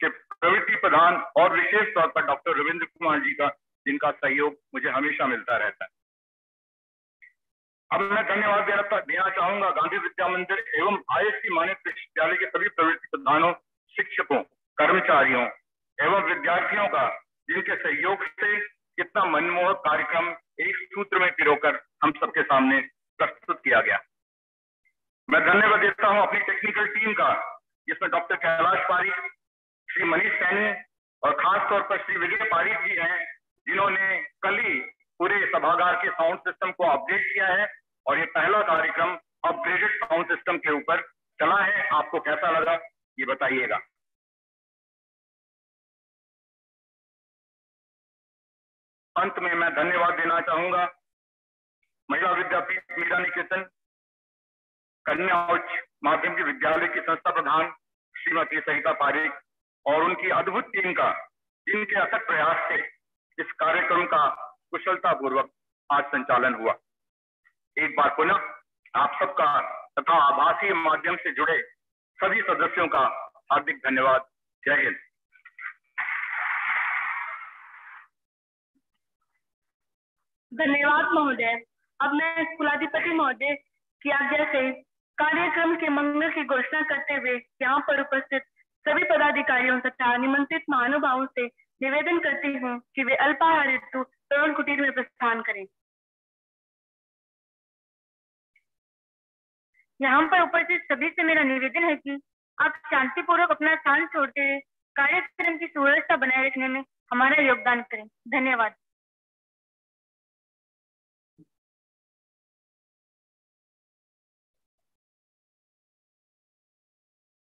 के प्रवृत्ति प्रधान और विशेष तौर पर डॉक्टर रविंद्र कुमार जी का, जिनका सहयोग मुझे हमेशा मिलता रहता है। अब मैं धन्यवाद देना चाहूँगा गांधी विद्या मंदिर एवं आईएससी मानित विश्वविद्यालय के सभी प्रवृत्ति प्रधानों शिक्षकों, कर्मचारियों एवं विद्यार्थियों का जिनके सहयोग से कितना मनमोहक कार्यक्रम एक सूत्र में पिरोकर हम सबके सामने प्रस्तुत किया गया। मैं धन्यवाद देता हूँ अपनी टेक्निकल टीम का, जिसमें डॉक्टर कैलाश पारिक, श्री मनीष सैनी और खास तौर पर श्री विजय पारिक जी हैं, जिन्होंने कल ही पूरे सभागार के साउंड सिस्टम को अपडेट किया है। और ये पहला कार्यक्रम अपग्रेडेड साउंड सिस्टम के ऊपर चला है। आपको कैसा लगा, ये बताइएगा। अंत में मैं धन्यवाद देना चाहूँगा महिला विद्यापीठ मीरा निकेतन, कन्या उच्च माध्यमिक विद्यालय की संस्था प्रधान श्रीमती सहिता पारिक और उनकी अद्भुत टीम का, जिनके अथक प्रयास से इस कार्यक्रम का कुशलतापूर्वक आज संचालन हुआ। एक बार पुनः आप सबका तथा आभासी माध्यम से जुड़े सभी सदस्यों का हार्दिक धन्यवाद। जय हिंद। धन्यवाद महोदय। अब मैं कुलाधिपति महोदय की आज्ञा से कार्यक्रम के मंगल की घोषणा करते हुए यहाँ पर उपस्थित सभी पदाधिकारियों तथा निमंत्रित महानुभावों से निवेदन करती हूँ कि वे अल्पाहार हेतु तरुण कुटीर में प्रस्थान करें। यहाँ पर उपस्थित सभी से मेरा निवेदन है कि आप शांतिपूर्वक अपना स्थान छोड़ते हुए कार्यक्रम की सुव्यवस्था बनाए रखने में हमारा योगदान करें। धन्यवाद।